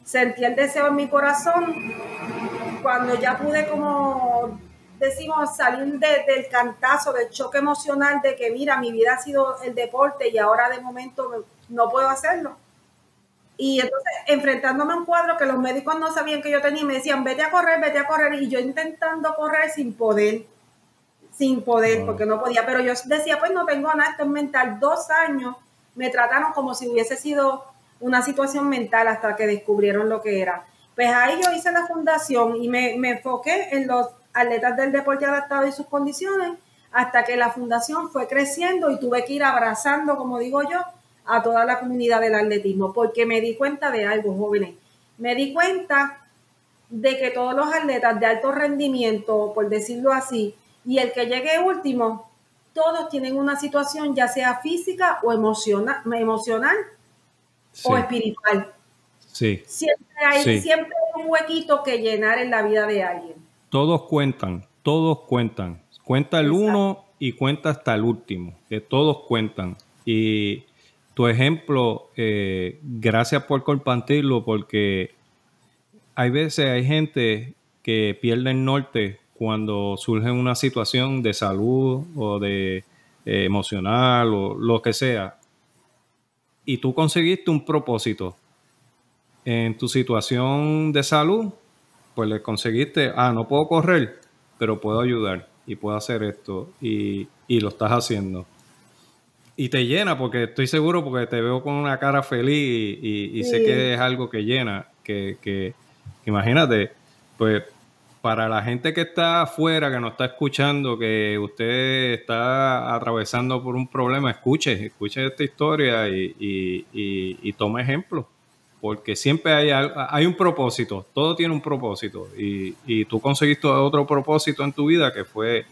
sentí el deseo en mi corazón cuando ya pude como decimos salir del cantazo, del choque emocional de que mira, mi vida ha sido el deporte y ahora de momento no puedo hacerlo. Y entonces enfrentándome a un cuadro que los médicos no sabían que yo tenía me decían, vete a correr, vete a correr. Y yo intentando correr sin poder, sin poder, porque no podía. Pero yo decía, pues no tengo nada, esto es mental. Dos años me trataron como si hubiese sido una situación mental hasta que descubrieron lo que era. Pues ahí yo hice la fundación y me, enfoqué en los atletas del deporte adaptado y sus condiciones hasta que la fundación fue creciendo y tuve que ir abrazando, como digo yo, a toda la comunidad del atletismo, porque me di cuenta de algo, jóvenes. Me di cuenta de que todos los atletas de alto rendimiento, por decirlo así, y el que llegue último, todos tienen una situación ya sea física o emocional, emocional o espiritual. Siempre hay, siempre un huequito que llenar en la vida de alguien. Todos cuentan, todos cuentan. Cuenta el uno y cuenta hasta el último, que todos cuentan. Y tu ejemplo, eh, gracias por compartirlo, porque hay veces hay gente que pierde el norte cuando surge una situación de salud o de eh, emocional o lo que sea. Y tú conseguiste un propósito en tu situación de salud, pues le conseguiste, ah, no puedo correr, pero puedo ayudar y puedo hacer esto y, lo estás haciendo. Y te llena, porque estoy seguro, porque te veo con una cara feliz y, sé que es algo que llena, que, que, imagínate, pues para la gente que está afuera, que no está escuchando, que usted está atravesando por un problema, escuche, escuche esta historia y, y, y tome ejemplo porque siempre hay, hay un propósito, todo tiene un propósito y, y tú conseguiste otro propósito en tu vida que fue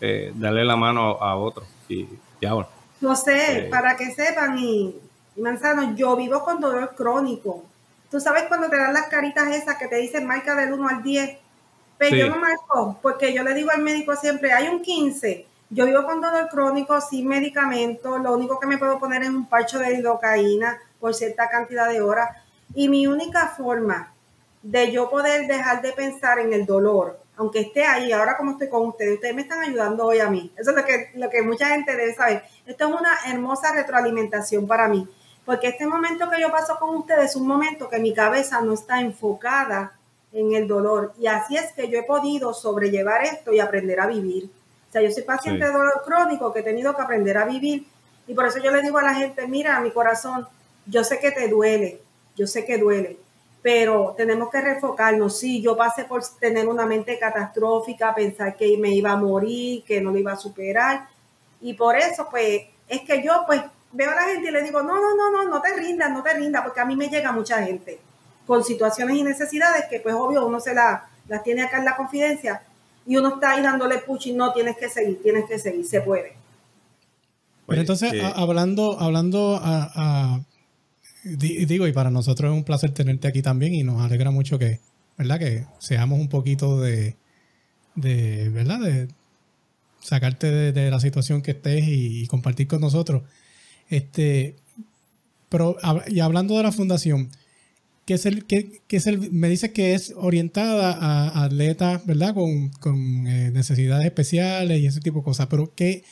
eh, darle la mano a, otro y, y, ahora. No sé, eh, para que sepan y, Manzano, yo vivo con dolor crónico. Tú sabes cuando te dan las caritas esas que te dicen marca del 1 al 10, pero yo no marco, porque yo le digo al médico siempre, hay un 15. Yo vivo con dolor crónico sin medicamento, lo único que me puedo poner es un parcho de lidocaína por cierta cantidad de horas y mi única forma de yo poder dejar de pensar en el dolor, aunque esté ahí, ahora como estoy con ustedes, ustedes me están ayudando hoy a mí. Eso es lo que, lo que mucha gente debe saber. Esto es una hermosa retroalimentación para mí, porque este momento que yo paso con ustedes es un momento que mi cabeza no está enfocada en el dolor. Y así es que yo he podido sobrellevar esto y aprender a vivir. O sea, yo soy paciente de dolor crónico que he tenido que aprender a vivir. Y por eso yo le digo a la gente, mira, mi corazón, yo sé que te duele, yo sé que duele, pero tenemos que refocarnos. Sí, yo pasé por tener una mente catastrófica, pensar que me iba a morir, que no lo iba a superar. Y por eso, pues, es que yo, pues, veo a la gente y le digo, no, no, no, no, no te rindas, no te rindas, porque a mí me llega mucha gente con situaciones y necesidades que, pues, obvio, uno se las tiene acá en la confidencia y uno está ahí dándole push y no, tienes que seguir, tienes que seguir, se puede. Pero entonces, hablando, hablando a digo, y para nosotros es un placer tenerte aquí también y nos alegra mucho que, ¿verdad? Que seamos un poquito de, de ¿verdad? De sacarte de, la situación que estés y, compartir con nosotros. Este, pero, y hablando de la fundación, que es el, me dice que es orientada a, atletas, ¿verdad? Con, con eh, necesidades especiales y ese tipo de cosas, pero ¿qué,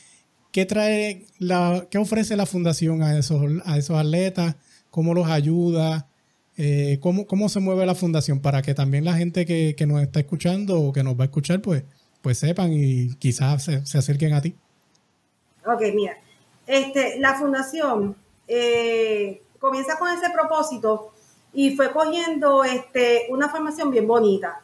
qué trae la, qué ofrece la fundación a esos, a esos atletas? ¿Cómo los ayuda? Eh, ¿cómo, ¿Cómo se mueve la fundación para que también la gente que, que, nos está escuchando o que nos va a escuchar, pues, pues sepan y quizás se, se acerquen a ti? Ok, mira, este, la fundación eh, comienza con ese propósito y fue cogiendo este, una formación bien bonita.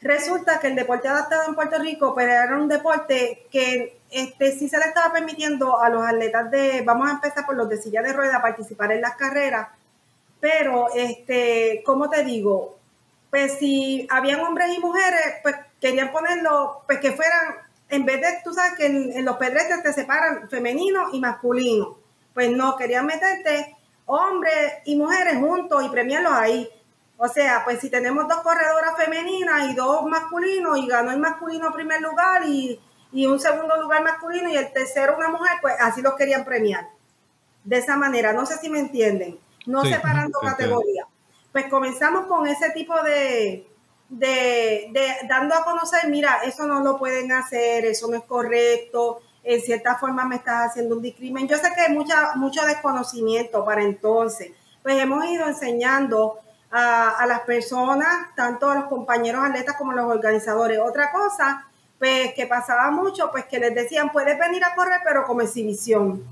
Resulta que el deporte adaptado en Puerto Rico, pero era un deporte que este, sí se le estaba permitiendo a los atletas de, vamos a empezar por los de silla de rueda, participar en las carreras, pero, este, ¿cómo te digo? Pues si habían hombres y mujeres, pues querían ponerlo, pues que fueran, en vez de, tú sabes que en, en los pedestres te separan femenino y masculino, pues no, querían meterte hombres y mujeres juntos y premiarlos ahí. O sea, pues si tenemos dos corredoras femeninas y dos masculinos y ganó el masculino primer lugar y, un segundo lugar masculino y el tercero una mujer, pues así los querían premiar. De esa manera, no sé si me entienden, no separando categorías. Pues comenzamos con ese tipo de, de, de, dando a conocer, mira, eso no lo pueden hacer, eso no es correcto, en cierta forma me estás haciendo un discrimen. Yo sé que hay mucha, mucho desconocimiento para entonces, pues hemos ido enseñando a, las personas, tanto a los compañeros atletas como a los organizadores. Otra cosa, pues que pasaba mucho, pues que les decían, puedes venir a correr, pero como exhibición.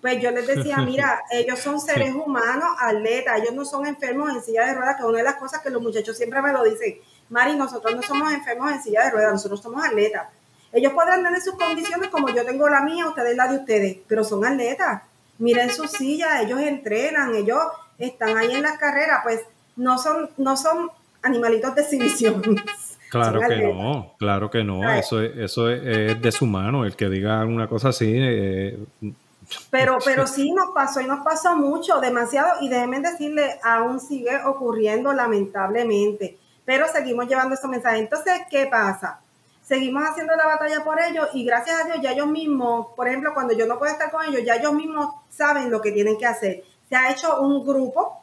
Pues yo les decía, mira, ellos son seres humanos, atletas, ellos no son enfermos en silla de ruedas, que una de las cosas que los muchachos siempre me lo dicen, Mari, nosotros no somos enfermos en silla de ruedas, nosotros somos atletas. Ellos podrán tener sus condiciones como yo tengo la mía, ustedes la de ustedes, pero son atletas. Miren sus sillas, ellos entrenan, ellos están ahí en las carreras, pues no son, no son animalitos de exhibición. Claro que no, claro que no, eso, es, eso es, de su mano, el que diga una cosa así. Eh, pero, pero sí nos pasó y nos pasó mucho, demasiado, y déjenme decirle, aún sigue ocurriendo lamentablemente, pero seguimos llevando esos mensajes. Entonces, ¿qué pasa? Seguimos haciendo la batalla por ellos y gracias a Dios ya ellos mismos, por ejemplo, cuando yo no puedo estar con ellos, ya ellos mismos saben lo que tienen que hacer. Se ha hecho un grupo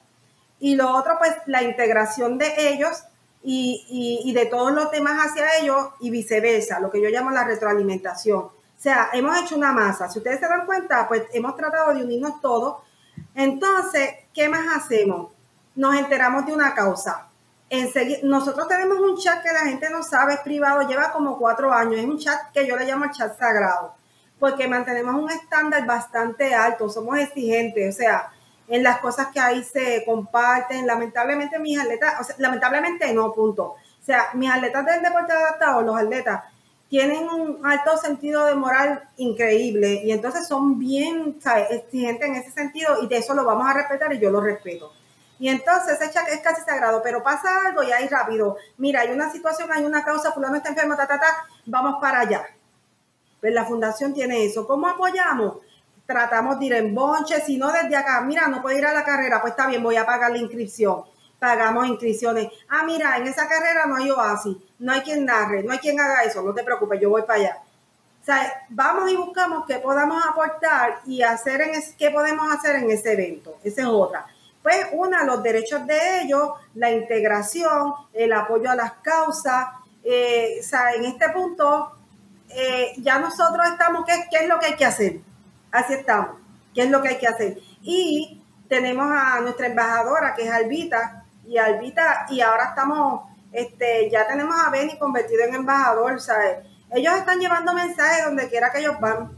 y lo otro, pues la integración de ellos y, y, de todos los temas hacia ellos y viceversa, lo que yo llamo la retroalimentación. O sea, hemos hecho una masa. Si ustedes se dan cuenta, pues hemos tratado de unirnos todos. Entonces, ¿qué más hacemos? Nos enteramos de una causa nosotros tenemos un chat que la gente no sabe, es privado, lleva como cuatro años, es un chat que yo le llamo chat sagrado, porque mantenemos un estándar bastante alto, somos exigentes, o sea, en las cosas que ahí se comparten, lamentablemente mis atletas, o sea, lamentablemente no, punto. O sea, mis atletas del deporte adaptado, los atletas, tienen un alto sentido de moral increíble y entonces son bien exigentes en ese sentido y de eso lo vamos a respetar y yo lo respeto. Y entonces es casi sagrado, pero pasa algo y ahí rápido. Mira, hay una situación, hay una causa, fulano está enfermo, ta, ta, ta, vamos para allá. Pues la fundación tiene eso. ¿Cómo apoyamos? Tratamos de ir en bonche, si no desde acá, mira, no puedo ir a la carrera, pues está bien, voy a pagar la inscripción. Pagamos inscripciones. Ah, mira, en esa carrera no hay oasis, no hay quien narre, no hay quien haga eso, no te preocupes, yo voy para allá. Vamos y buscamos qué podamos aportar y hacer en qué podemos hacer en ese evento. Esa es otra. Pues una, los derechos de ellos, la integración, el apoyo a las causas. Eh, en este punto eh, ya nosotros estamos, ¿qué, ¿qué es lo que hay que hacer? Así estamos, ¿qué es lo que hay que hacer? Y tenemos a nuestra embajadora, que es Albita, y Albita, y ahora estamos, este, ya tenemos a Benny convertido en embajador, ¿sabes? Ellos están llevando mensajes donde quiera que ellos van,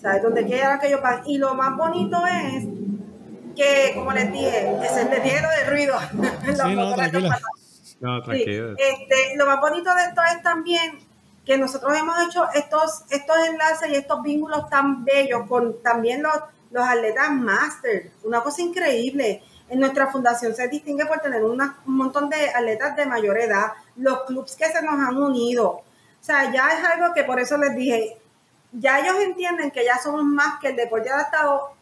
¿sabes? Donde quiera que ellos van. Y lo más bonito es que, como les dije, es el lleno de ruido. Sí, no, no, tranquilo. este, lo más bonito de esto es también que nosotros hemos hecho estos, estos enlaces y estos vínculos tan bellos con también los, los atletas máster. Una cosa increíble. En nuestra fundación se distingue por tener un montón de atletas de mayor edad, los clubs que se nos han unido. O sea, ya es algo que por eso les dije, ya ellos entienden que ya somos más que el deporte adaptado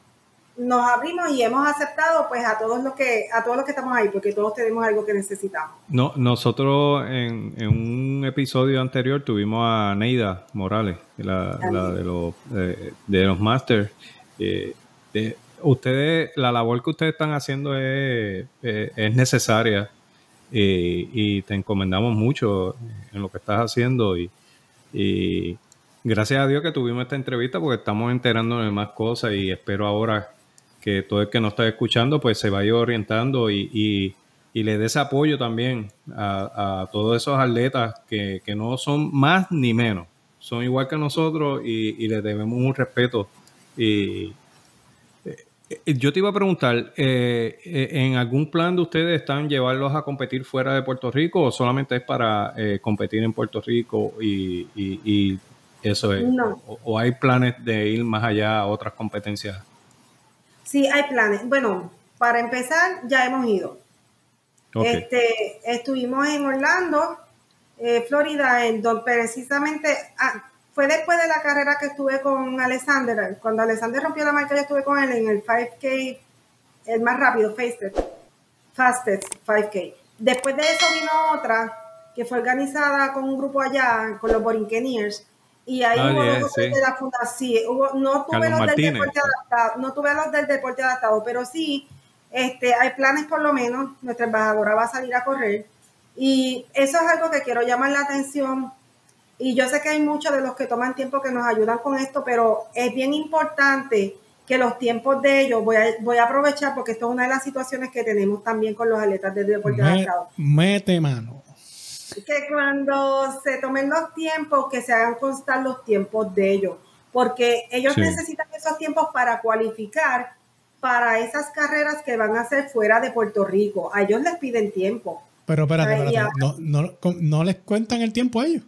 nos abrimos y hemos aceptado pues a todos los que a todos los que estamos ahí porque todos tenemos algo que necesitamos. No, nosotros en, un episodio anterior tuvimos a Neida Morales, la, de los de, los Masters. Eh, ustedes, la labor que ustedes están haciendo es, es necesaria y, te encomendamos mucho en lo que estás haciendo y, y, gracias a Dios que tuvimos esta entrevista porque estamos enterándonos de más cosas y espero ahora que todo el que nos está escuchando pues se vaya orientando y, le dé ese apoyo también a, todos esos atletas que, que, no son más ni menos, son igual que nosotros y, les debemos un respeto y, eh, yo te iba a preguntar, eh, eh, ¿en algún plan de ustedes están llevarlos a competir fuera de Puerto Rico o solamente es para competir en Puerto Rico y, eso es? O, hay planes de ir más allá a otras competencias? Sí, hay planes. Bueno, para empezar, ya hemos ido. Este, estuvimos en Orlando, Florida, en donde precisamente... Ah, fue después de la carrera que estuve con Alexander. Cuando Alexander rompió la marca, yo estuve con él en el 5K, el más rápido, fastest, fastest 5K. Después de eso vino otra que fue organizada con un grupo allá, con los Borinqueniers. Y ahí ah, hubo los de la fundación. no tuve los del deporte adaptado, no tuve los del deporte adaptado, pero sí, este, hay planes por lo menos. Nuestra embajadora va a salir a correr. Y eso es algo que quiero llamar la atención y yo sé que hay muchos de los que toman tiempo que nos ayudan con esto, pero es bien importante que los tiempos de ellos, voy a, voy a aprovechar porque esto es una de las situaciones que tenemos también con los atletas del deporte Me, adaptado. Mete mano. Que cuando se tomen los tiempos, que se hagan constar los tiempos de ellos, porque ellos necesitan esos tiempos para cualificar para esas carreras que van a hacer fuera de Puerto Rico. A ellos les piden tiempo. Pero espérate, No, no, no les cuentan el tiempo a ellos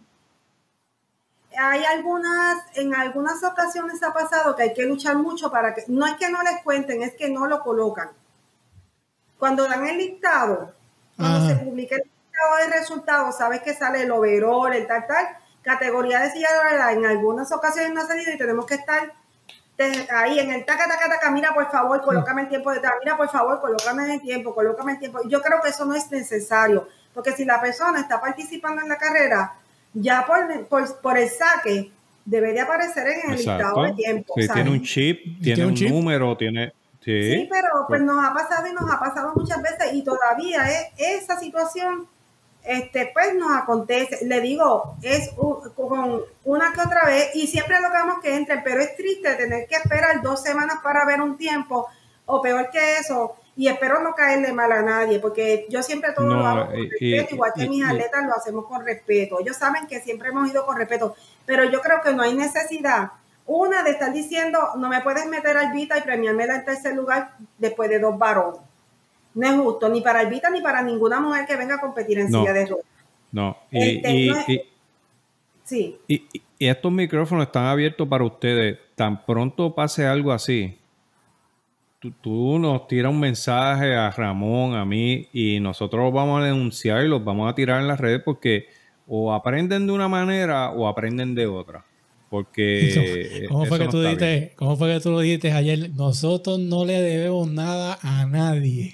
hay algunas, en algunas ocasiones ha pasado que hay que luchar mucho para que, no es que no les cuenten, es que no lo colocan. Cuando dan el listado, cuando se publica el listado de resultados, sabes que sale el overall, el tal, tal, categoría de silla de verdad, en algunas ocasiones no ha salido y tenemos que estar ahí en el taca, taca, taca, mira por favor, colócame el tiempo detrás, mira por favor, colócame el tiempo, colócame el tiempo. Yo creo que eso no es necesario, porque si la persona está participando en la carrera, ya por, por, el saque debe de aparecer en el listado de tiempo. Sí, tiene un chip, tiene, un, número, tiene... Sí, pero pues, pues nos ha pasado y nos ha pasado muchas veces y todavía es, esa situación este pues nos acontece. Le digo, es con una que otra vez y siempre logramos que entren, pero es triste tener que esperar dos semanas para ver un tiempo o peor que eso, y espero no caerle mal a nadie, porque yo siempre todo lo hago con respeto, igual que mis atletas lo hacemos con respeto. Ellos saben que siempre hemos ido con respeto, pero yo creo que no hay necesidad, una, de estar diciendo, no me puedes meter al Vita y premiarme en tercer lugar después de dos varones. No es justo, ni para el Vita ni para ninguna mujer que venga a competir en silla de ruedas. No, y, este, sí. y estos micrófonos están abiertos para ustedes. Tan pronto pase algo así, tú, nos tiras un mensaje a Ramón, a mí, y nosotros los vamos a denunciar y los vamos a tirar en las redes porque o aprenden de una manera o aprenden de otra. Porque. ¿Cómo fue, que tú dijiste, ¿Cómo fue que tú lo dijiste ayer? Nosotros no le debemos nada a nadie.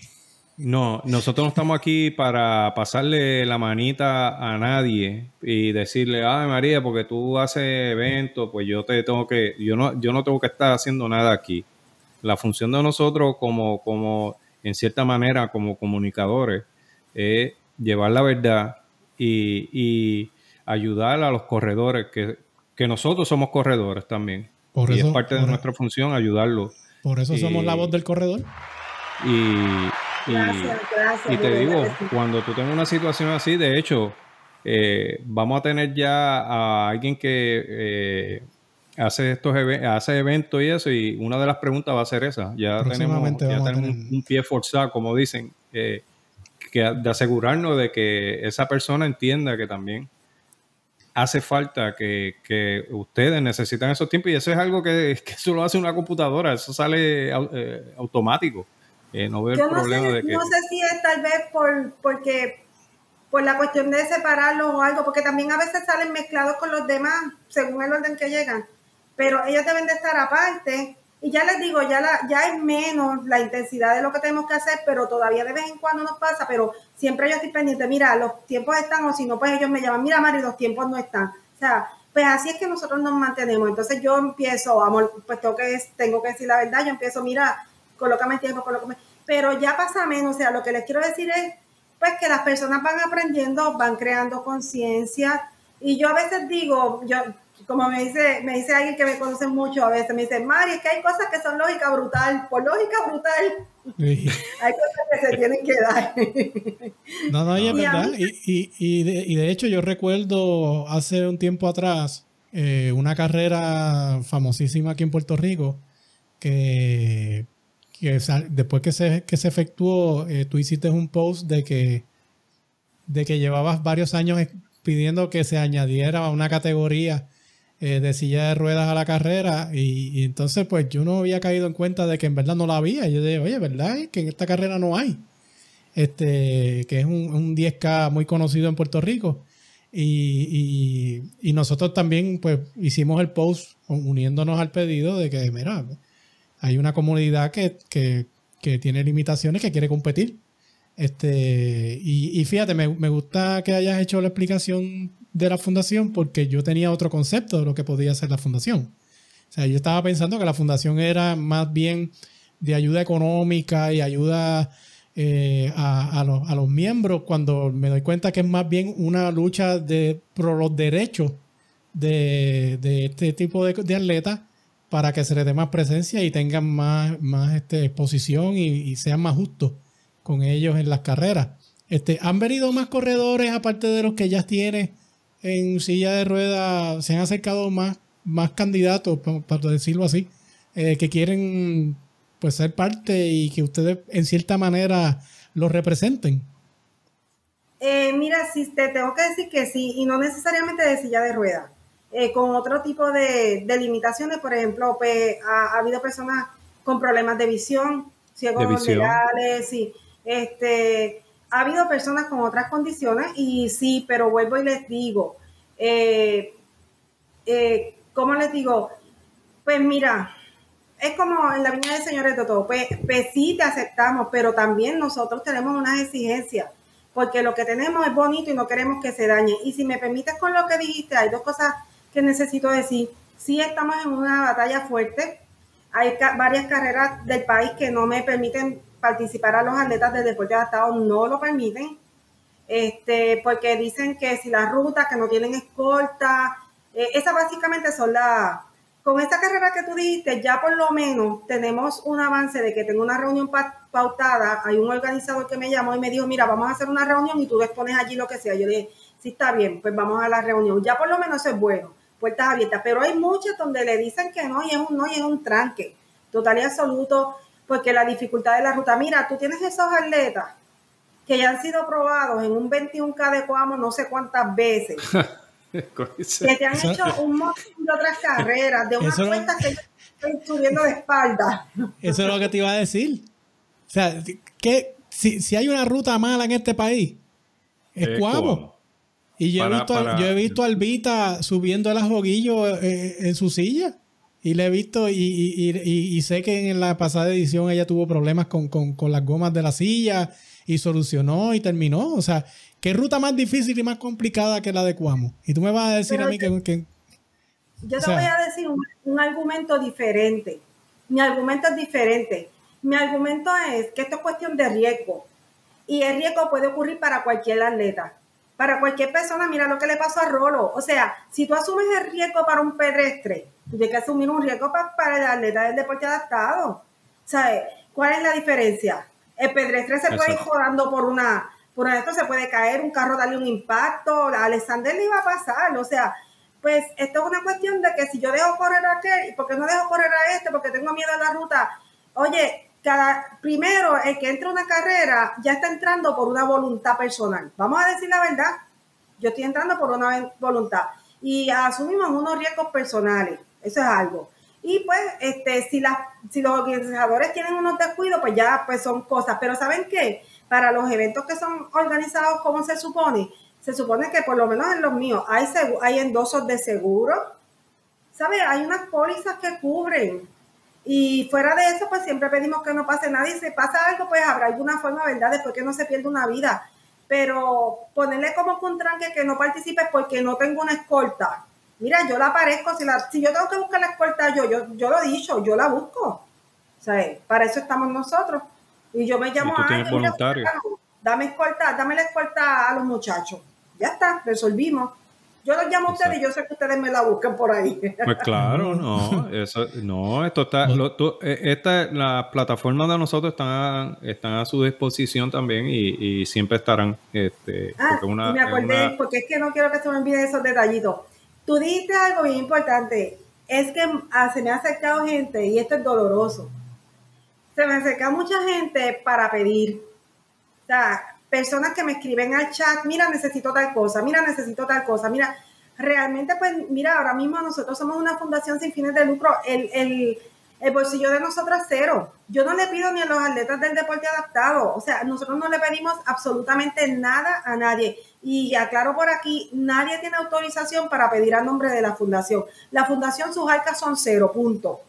No, nosotros no estamos aquí para pasarle la manita a nadie y decirle, ay María, porque tú haces eventos, pues yo te tengo que, yo no, yo no tengo que estar haciendo nada aquí la función de nosotros como, como en cierta manera, como comunicadores, es llevar la verdad y, ayudar a los corredores, que, nosotros somos corredores también. Por y es parte de nuestra función ayudarlos. Por eso somos la voz del corredor. Y, y, te digo, cuando tú tengas una situación así, de hecho, eh, vamos a tener ya a alguien que eh, hace estos hace eventos y eso, y una de las preguntas va a ser esa. Ya tenemos, un, pie forzado, como dicen, que de asegurarnos de que esa persona entienda que también hace falta que, ustedes necesitan esos tiempos y eso es algo que, que eso lo hace una computadora, eso sale eh, automático. Eh, no veo el problema de que... No sé si es tal vez por, porque por la cuestión de separarlos o algo, porque también a veces salen mezclados con los demás según el orden que llegan pero ellos deben de estar aparte. Y ya les digo, ya, la, ya es menos la intensidad de lo que tenemos que hacer, pero todavía de vez en cuando nos pasa, pero siempre yo estoy pendiente, mira, los tiempos están, o si no, pues ellos me llaman, mira, Mari, los tiempos no están. O sea, pues así es que nosotros nos mantenemos. Entonces yo empiezo, amor, pues tengo que, tengo que decir la verdad, yo empiezo, mira, colócame tiempo, colócame. Pero ya pasa menos, o sea, lo que les quiero decir es, pues que las personas van aprendiendo, van creando conciencia. Y yo a veces digo, yo, como me dice, me dice alguien que me conoce mucho a veces, me dice, Mari, es que hay cosas que son lógica brutal, por lógica brutal. hay cosas que se tienen que dar. no, no, y es verdad. Y, y, de, y, de, hecho yo recuerdo hace un tiempo atrás eh, una carrera famosísima aquí en Puerto Rico que, que después que se, que se efectuó, eh, tú hiciste un post de que, de que llevabas varios años pidiendo que se añadiera una categoría eh, de silla de ruedas a la carrera y, entonces pues yo no había caído en cuenta de que en verdad no la había. Yo dije, oye, ¿verdad? que en esta carrera no hay. Este, que es un, un 10K muy conocido en Puerto Rico. Y, y, nosotros también pues hicimos el post uniéndonos al pedido de que, mira, hay una comunidad que, que, tiene limitaciones, que quiere competir. Este, y, y fíjate, me, me, gusta que hayas hecho la explicación de la fundación porque yo tenía otro concepto de lo que podía ser la fundación. O sea, yo estaba pensando que la fundación era más bien de ayuda económica y ayuda eh, a, los, miembros cuando me doy cuenta que es más bien una lucha de, por los derechos de, este tipo de, atletas para que se les dé más presencia y tengan más, más este, exposición y, sean más justos con ellos en las carreras. Este, ¿Han venido más corredores aparte de los que ya tiene en silla de ruedas, se han acercado más, más candidatos, para decirlo así, eh, que quieren pues ser parte y que ustedes en cierta manera los representen. Eh, mira, sí, te tengo que decir que sí, y no necesariamente de silla de ruedas. Eh, con otro tipo de, limitaciones, por ejemplo, pues, ha, habido personas con problemas de visión, ciegos legales, sí. Este, ha habido personas con otras condiciones y sí, pero vuelvo y les digo, eh, eh, ¿cómo les digo? Pues mira, es como en la viña del Señor de todo, pues, pues sí te aceptamos, pero también nosotros tenemos unas exigencias, porque lo que tenemos es bonito y no queremos que se dañe. Y si me permites con lo que dijiste, hay dos cosas que necesito decir. Sí estamos en una batalla fuerte, hay varias carreras del país que no me permiten participar a los atletas del deporte adaptado no lo permiten, este, porque dicen que si las rutas que no tienen escolta, eh, esas básicamente son las... Con esta carrera que tú dijiste, ya por lo menos tenemos un avance de que tengo una reunión pautada. Hay un organizador que me llamó y me dijo, mira, vamos a hacer una reunión y tú expones allí lo que sea. Yo le dije, sí está bien, pues vamos a la reunión. Ya por lo menos es bueno, puertas abiertas. Pero hay muchas donde le dicen que no y es un no y es un tranque. Total y absoluto porque la dificultad de la ruta, mira, tú tienes esos atletas que ya han sido probados en un 21K de Coamo no sé cuántas veces, que te han hecho un montón de otras carreras, de unas cuentas que estoy subiendo de espalda. Eso es lo que te iba a decir. O sea, que si, si hay una ruta mala en este país, es Coamo. Y yo, he visto, yo he visto a Albita subiendo el ajoguillo eh, en su silla. Y le he visto y, sé que en la pasada edición ella tuvo problemas con, las gomas de la silla y solucionó y terminó. O sea, ¿qué ruta más difícil y más complicada que la de Cuamo? Y tú me vas a decir a mí que, Yo te voy a decir un, argumento diferente. Mi argumento es diferente. Mi argumento es que esto es cuestión de riesgo. Y el riesgo puede ocurrir para cualquier atleta para cualquier persona, mira lo que le pasó a Rolo. O sea, si tú asumes el riesgo para un pedestre, tú tienes que asumir un riesgo para, el atleta del deporte adaptado. ¿Sabes? ¿Cuál es la diferencia? El pedestre se puede ir jodando por una, por esto se puede caer, un carro darle un impacto, a Alexander le iba a pasar, o sea, pues esto es una cuestión de que si yo dejo correr a aquel, ¿por qué no dejo correr a este? Porque tengo miedo a la ruta. Oye, cada, primero, el que entra a una carrera ya está entrando por una voluntad personal. Vamos a decir la verdad, yo estoy entrando por una voluntad y asumimos unos riesgos personales, eso es algo. Y pues, este, si, las, si los organizadores tienen unos descuidos, pues ya pues son cosas. Pero ¿saben qué? Para los eventos que son organizados como se supone, se supone que por lo menos en los míos hay, hay endosos de seguro, ¿sabes? Hay unas pólizas que cubren y fuera de eso, pues siempre pedimos que no pase nada y si pasa algo, pues habrá alguna forma, ¿verdad? Después que no se pierda una vida. Pero ponerle como un tranque que no participe porque no tengo una escolta. Mira, yo la aparezco, si, la, si yo tengo que buscar la escolta, yo, yo, yo lo he dicho, yo la busco. Para eso estamos nosotros. Y yo me llamo a dame escolta, dame la escolta a los muchachos. Ya está, resolvimos. Yo los llamo a ustedes y yo sé que ustedes me la buscan por ahí. Pues claro, no, eso, no, esto está, eh, esta, las plataformas de nosotros están, están a su disposición también y, siempre estarán. Este, ah, me acordé, porque es que no quiero que se me olviden esos detallitos. Tú dijiste algo bien importante, es que ah, se me ha acercado gente, y esto es doloroso, se me acerca mucha gente para pedir. O sea, personas que me escriben al chat, mira, necesito tal cosa, mira, necesito tal cosa, mira, realmente pues, mira, ahora mismo nosotros somos una fundación sin fines de lucro, el, el, el bolsillo de nosotros es cero. Yo no le pido ni a los atletas del deporte adaptado, o sea, nosotros no le pedimos absolutamente nada a nadie. Y aclaro por aquí, nadie tiene autorización para pedir a nombre de la fundación. La fundación, sus arcas son cero, punto.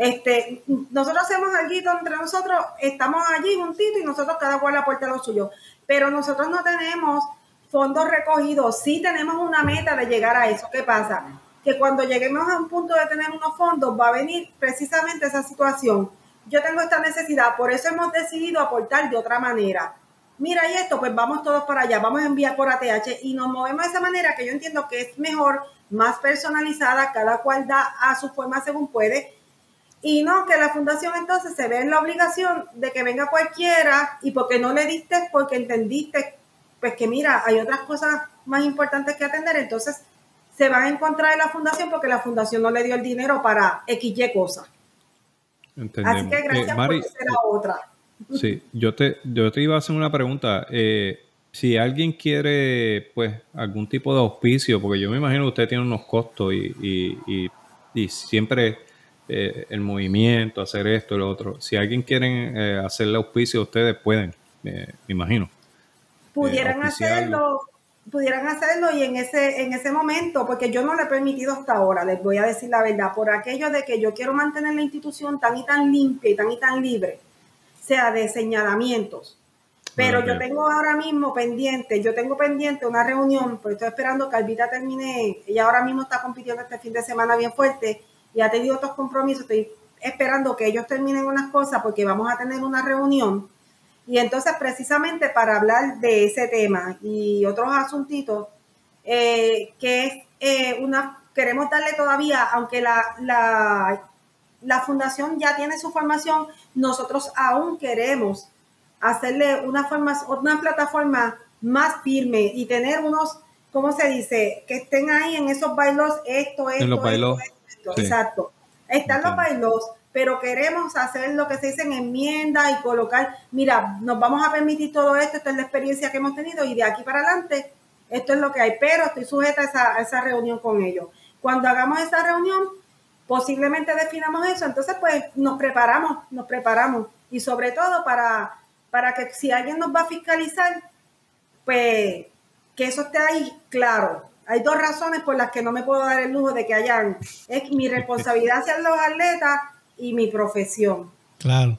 Este, nosotros hacemos algo entre nosotros, estamos allí juntitos y nosotros cada cual aporta lo suyo. Pero nosotros no tenemos fondos recogidos, sí tenemos una meta de llegar a eso. ¿Qué pasa? Que cuando lleguemos a un punto de tener unos fondos va a venir precisamente esa situación. Yo tengo esta necesidad, por eso hemos decidido aportar de otra manera. Mira, y esto, pues vamos todos para allá, vamos a enviar por ATH y nos movemos de esa manera que yo entiendo que es mejor, más personalizada, cada cual da a su forma según puede y no, que la fundación entonces se ve en la obligación de que venga cualquiera y porque no le diste, porque entendiste, pues que mira, hay otras cosas más importantes que atender, entonces se van a encontrar en la fundación porque la fundación no le dio el dinero para XY cosas. Así que gracias eh, por ser la otra. Sí, yo te, yo te iba a hacer una pregunta. Eh, si alguien quiere, pues, algún tipo de auspicio, porque yo me imagino que usted tiene unos costos y, y, y, y siempre eh, el movimiento, hacer esto lo otro. Si alguien quiere eh, hacerle auspicio, ustedes pueden, me imagino. Pudieran hacerlo, pudieran hacerlo y en ese, en ese momento, porque yo no le he permitido hasta ahora, les voy a decir la verdad, por aquello de que yo quiero mantener la institución tan y tan limpia y tan y tan libre, sea de señalamientos. Pero yo tengo ahora mismo pendiente, yo tengo pendiente una reunión, pues estoy esperando que Albita termine, ella ahora mismo está compitiendo este fin de semana bien fuerte, y ha tenido otros compromisos. Estoy esperando que ellos terminen unas cosas porque vamos a tener una reunión. Y entonces, precisamente para hablar de ese tema y otros asuntitos, eh, que es eh, una, queremos darle todavía, aunque la, la, la fundación ya tiene su formación, nosotros aún queremos hacerle una, forma, una plataforma más firme y tener unos, ¿cómo se dice? Que estén ahí en esos bailos, esto, esto, en los bailos. Exacto. Están los bailos, pero queremos hacer lo que se dice en enmienda y colocar, mira, nos vamos a permitir todo esto, esta es la experiencia que hemos tenido y de aquí para adelante, esto es lo que hay, pero estoy sujeta a esa, a esa reunión con ellos. Cuando hagamos esa reunión, posiblemente definamos eso, entonces pues nos preparamos, nos preparamos. Y sobre todo para, para que si alguien nos va a fiscalizar, pues que eso esté ahí claro, hay dos razones por las que no me puedo dar el lujo de que hayan. Es mi responsabilidad hacia los atletas y mi profesión. Claro.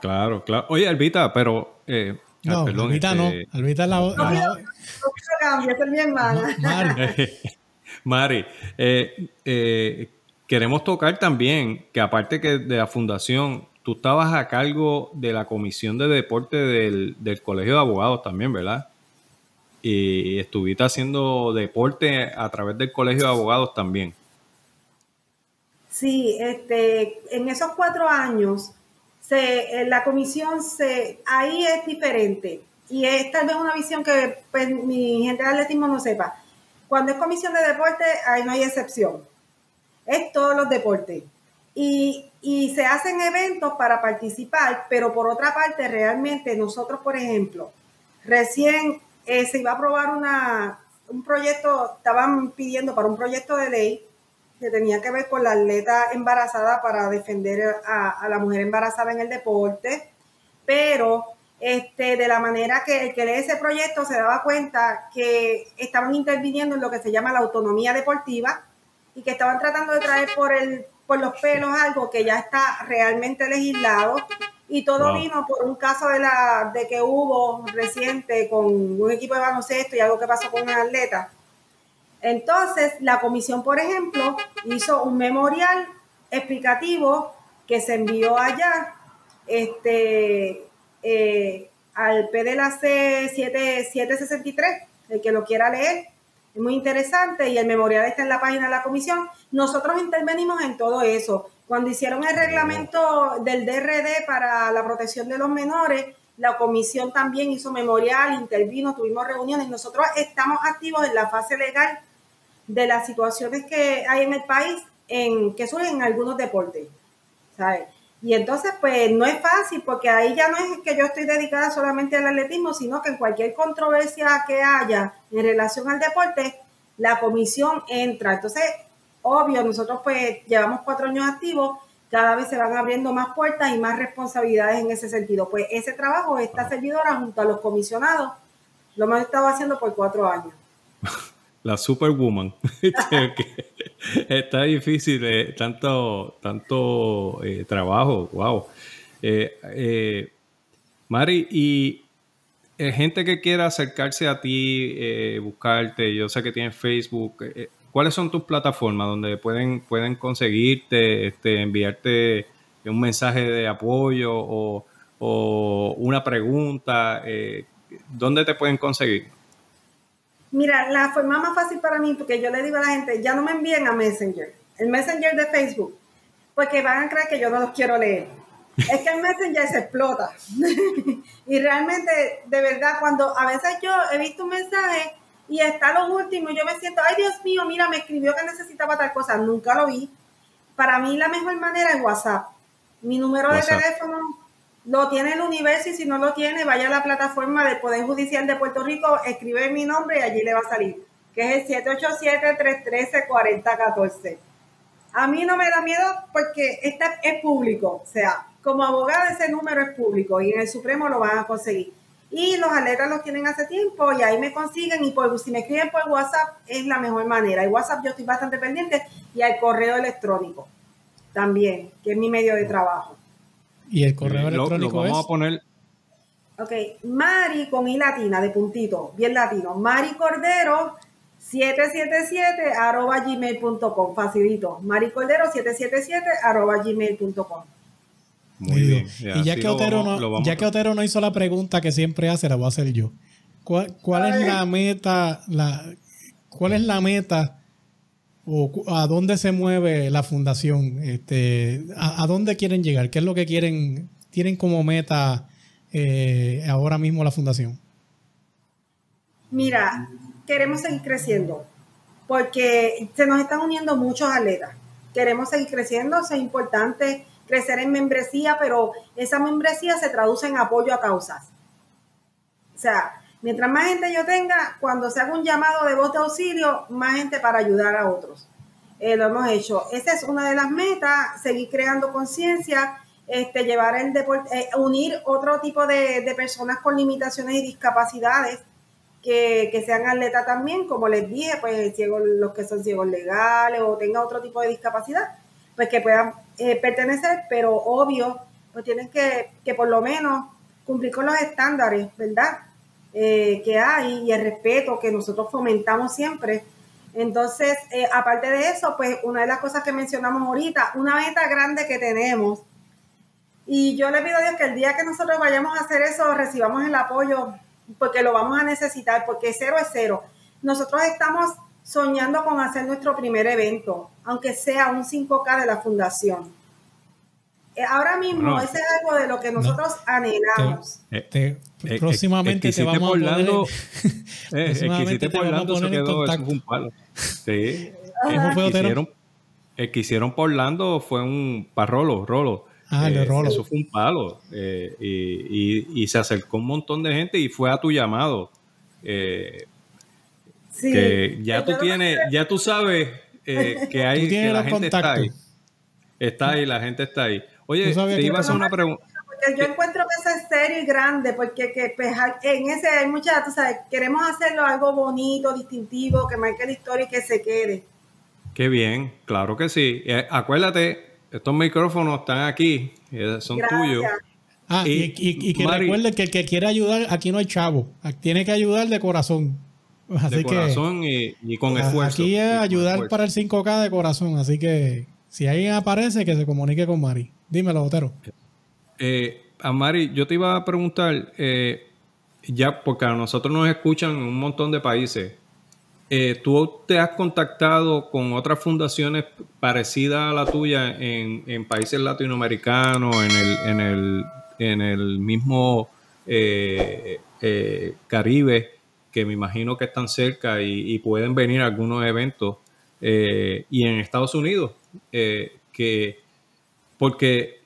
Claro, claro. Oye, Albita, pero. Eh, no, perdón, Albita no. Este, Albita es la. No, no, no, cambio, es mi hermana. Mari. Mari, eh, eh, queremos tocar también que, aparte que de la fundación, tú estabas a cargo de la comisión de deporte del, del Colegio de Abogados también, ¿verdad? Y estuviste haciendo deporte a través del Colegio de Abogados también. Sí, este, en esos cuatro años, se, la comisión se, ahí es diferente y es tal vez una visión que pues, mi gente de atletismo no sepa. Cuando es comisión de deporte, ahí no hay excepción. Es todos los deportes. Y, y se hacen eventos para participar, pero por otra parte, realmente nosotros, por ejemplo, recién eh, se iba a aprobar una, un proyecto, estaban pidiendo para un proyecto de ley que tenía que ver con la atleta embarazada para defender a, la mujer embarazada en el deporte, pero este, de la manera que el que lee ese proyecto se daba cuenta que estaban interviniendo en lo que se llama la autonomía deportiva y que estaban tratando de traer por, el, por los pelos algo que ya está realmente legislado y todo vino por un caso de, la, de que hubo reciente con un equipo de baloncesto y algo que pasó con un atleta. Entonces, la comisión, por ejemplo, hizo un memorial explicativo que se envió allá este, eh, al PDLAC 763, el que lo quiera leer. Es muy interesante y el memorial está en la página de la comisión. Nosotros intervenimos en todo eso. Cuando hicieron el reglamento del DRD para la protección de los menores, la comisión también hizo memorial, intervino, tuvimos reuniones. Nosotros estamos activos en la fase legal de las situaciones que hay en el país en, que surgen en algunos deportes. ¿sabes? Y entonces, pues no es fácil porque ahí ya no es que yo estoy dedicada solamente al atletismo, sino que en cualquier controversia que haya en relación al deporte, la comisión entra. Entonces, obvio, nosotros pues llevamos cuatro años activos, cada vez se van abriendo más puertas y más responsabilidades en ese sentido. Pues ese trabajo, esta servidora junto a los comisionados, lo hemos estado haciendo por cuatro años. La Superwoman. Está difícil, eh, tanto, tanto eh, trabajo, wow. Eh, Mari, y gente que quiera acercarse a ti, buscarte, yo sé que tienes Facebook, ¿cuáles son tus plataformas donde pueden, pueden conseguirte, este, enviarte un mensaje de apoyo o, o una pregunta? ¿Dónde te pueden conseguir? Mira, la forma más fácil para mí, porque yo le digo a la gente, ya no me envíen a Messenger, el Messenger de Facebook, porque van a creer que yo no los quiero leer. Es que el Messenger se explota. y realmente, de verdad, cuando a veces yo he visto un mensaje y está lo último, yo me siento, ay Dios mío, mira, me escribió que necesitaba tal cosa, nunca lo vi. Para mí la mejor manera es WhatsApp. Mi número de teléfono lo tiene el universo y si no lo tiene, vaya a la plataforma del Poder Judicial de Puerto Rico, escribe mi nombre y allí le va a salir, que es el 787-313-4014. A mí no me da miedo porque este es público, o sea, como abogada ese número es público y en el Supremo lo van a conseguir. Y los atletas los tienen hace tiempo y ahí me consiguen y por, si me escriben por WhatsApp es la mejor manera. Y WhatsApp yo estoy bastante pendiente y al correo electrónico también, que es mi medio de trabajo. Y el correo electrónico lo, vamos a poner. Ok, Mari con I latina, de puntito, bien latino. Mari Cordero 777 arroba gmail.com, facilito. Mari Cordero 777 arroba gmail.com. Muy bien. Y ya que, Otero no, ya que Otero no hizo la pregunta que siempre hace, la voy a hacer yo. ¿Cuál, cuál es la meta? La, ¿Cuál es la meta o a dónde se mueve la fundación, este, a, dónde quieren llegar, qué es lo que quieren, tienen como meta eh, ahora mismo la fundación. Mira, queremos seguir creciendo porque se nos están uniendo muchos atletas. Queremos seguir creciendo, es importante crecer en membresía, pero esa membresía se traduce en apoyo a causas. O sea, Mientras más gente yo tenga, cuando se haga un llamado de voz de auxilio, más gente para ayudar a otros. Eh, lo hemos hecho. Esa es una de las metas, seguir creando conciencia, este, llevar el deporte, eh, unir otro tipo de, personas con limitaciones y discapacidades que, sean atletas también, como les dije, pues ciegos, los que son ciegos legales o tengan otro tipo de discapacidad, pues que puedan eh, pertenecer, pero obvio, pues tienen que, que por lo menos cumplir con los estándares, ¿verdad? Eh, que hay y el respeto que nosotros fomentamos siempre. Entonces, eh, aparte de eso, pues una de las cosas que mencionamos ahorita, una meta grande que tenemos, y yo le pido a Dios que el día que nosotros vayamos a hacer eso, recibamos el apoyo, porque lo vamos a necesitar, porque cero es cero. Nosotros estamos soñando con hacer nuestro primer evento, aunque sea un 5K de la fundación. Eh, ahora mismo, ese es algo de lo que nosotros anhelamos. Eh, próximamente te vamos a poner, próximamente te vamos a poner en contacto. un palo. Sí. el, que hicieron, por Orlando fue un parrolo, rolo. Ah, el rolo. Eso fue un palo. Eh, y, y, se acercó un montón de gente y fue a tu llamado. Eh, sí. Que ya tú tienes, ya tú sabes que hay que la gente está ahí. Está ahí, la gente está ahí. Oye, te iba a hacer una pregunta. Yo encuentro que eso es serio y grande, porque que, pues, en ese hay muchas, tú sabes, queremos hacerlo algo bonito, distintivo, que marque la historia y que se quede. Qué bien, claro que sí. Eh, acuérdate, estos micrófonos están aquí, eh, son tuyos. Ah, y, que recuerde que el que quiere ayudar, aquí no hay chavo, tiene que ayudar de corazón. De corazón y, con esfuerzo. Aquí es ayudar para el 5K de corazón, así que si alguien aparece, que se comunique con Mari. Dímelo, Otero. Eh, Amari, yo te iba a preguntar, eh, ya porque a nosotros nos escuchan en un montón de países, eh, ¿tú te has contactado con otras fundaciones parecidas a la tuya en, países latinoamericanos, en el, en el, en el mismo eh, Caribe, que me imagino que están cerca y, pueden venir a algunos eventos, y en Estados Unidos, que porque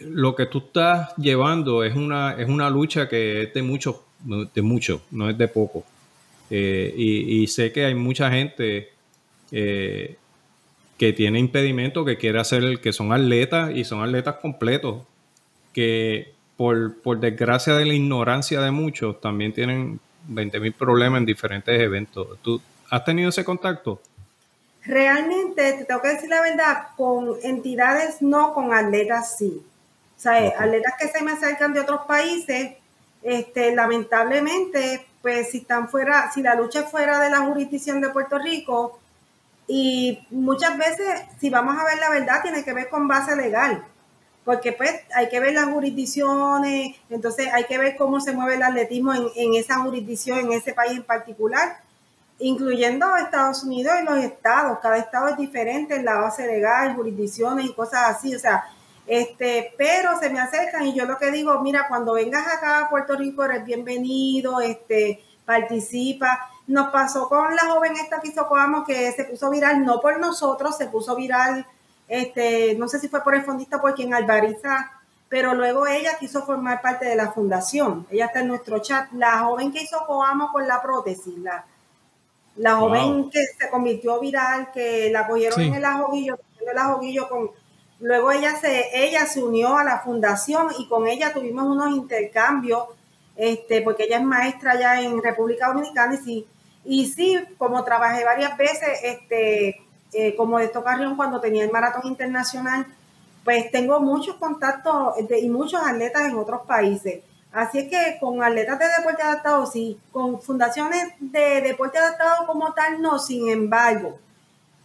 lo que tú estás llevando es una, es una lucha que es de mucho, de mucho, no es de poco. Eh, y, sé que hay mucha gente eh, que tiene impedimentos, que quiere hacer, que son atletas y son atletas completos, que por, por desgracia de la ignorancia de muchos también tienen 20.000 problemas en diferentes eventos. ¿Tú has tenido ese contacto? Realmente, te tengo que decir la verdad, con entidades no, con atletas sí. O sea, atletas que se me acercan de otros países, este, lamentablemente, pues si están fuera, si la lucha es fuera de la jurisdicción de Puerto Rico, y muchas veces, si vamos a ver la verdad, tiene que ver con base legal, porque pues hay que ver las jurisdicciones, entonces hay que ver cómo se mueve el atletismo en, en esa jurisdicción, en ese país en particular, incluyendo Estados Unidos y los estados, cada estado es diferente en la base legal, jurisdicciones y cosas así, o sea, este, pero se me acercan y yo lo que digo, mira, cuando vengas acá a Puerto Rico eres bienvenido, este, participa. Nos pasó con la joven esta que hizo Coamo que se puso viral, no por nosotros, se puso viral, este, no sé si fue por el fondista, por quien Alvariza, pero luego ella quiso formar parte de la fundación. Ella está en nuestro chat. La joven que hizo Coamo con la prótesis, la, la joven que se convirtió viral, que la cogieron en el ajoguillo, el ajoguillo con Luego ella se, ella se unió a la fundación y con ella tuvimos unos intercambios, este, porque ella es maestra allá en República Dominicana y sí, y sí, como trabajé varias veces, este, eh, como de Carrión cuando tenía el maratón internacional, pues tengo muchos contactos y muchos atletas en otros países. Así es que con atletas de deporte adaptado, sí, con fundaciones de deporte adaptado como tal, no, sin embargo,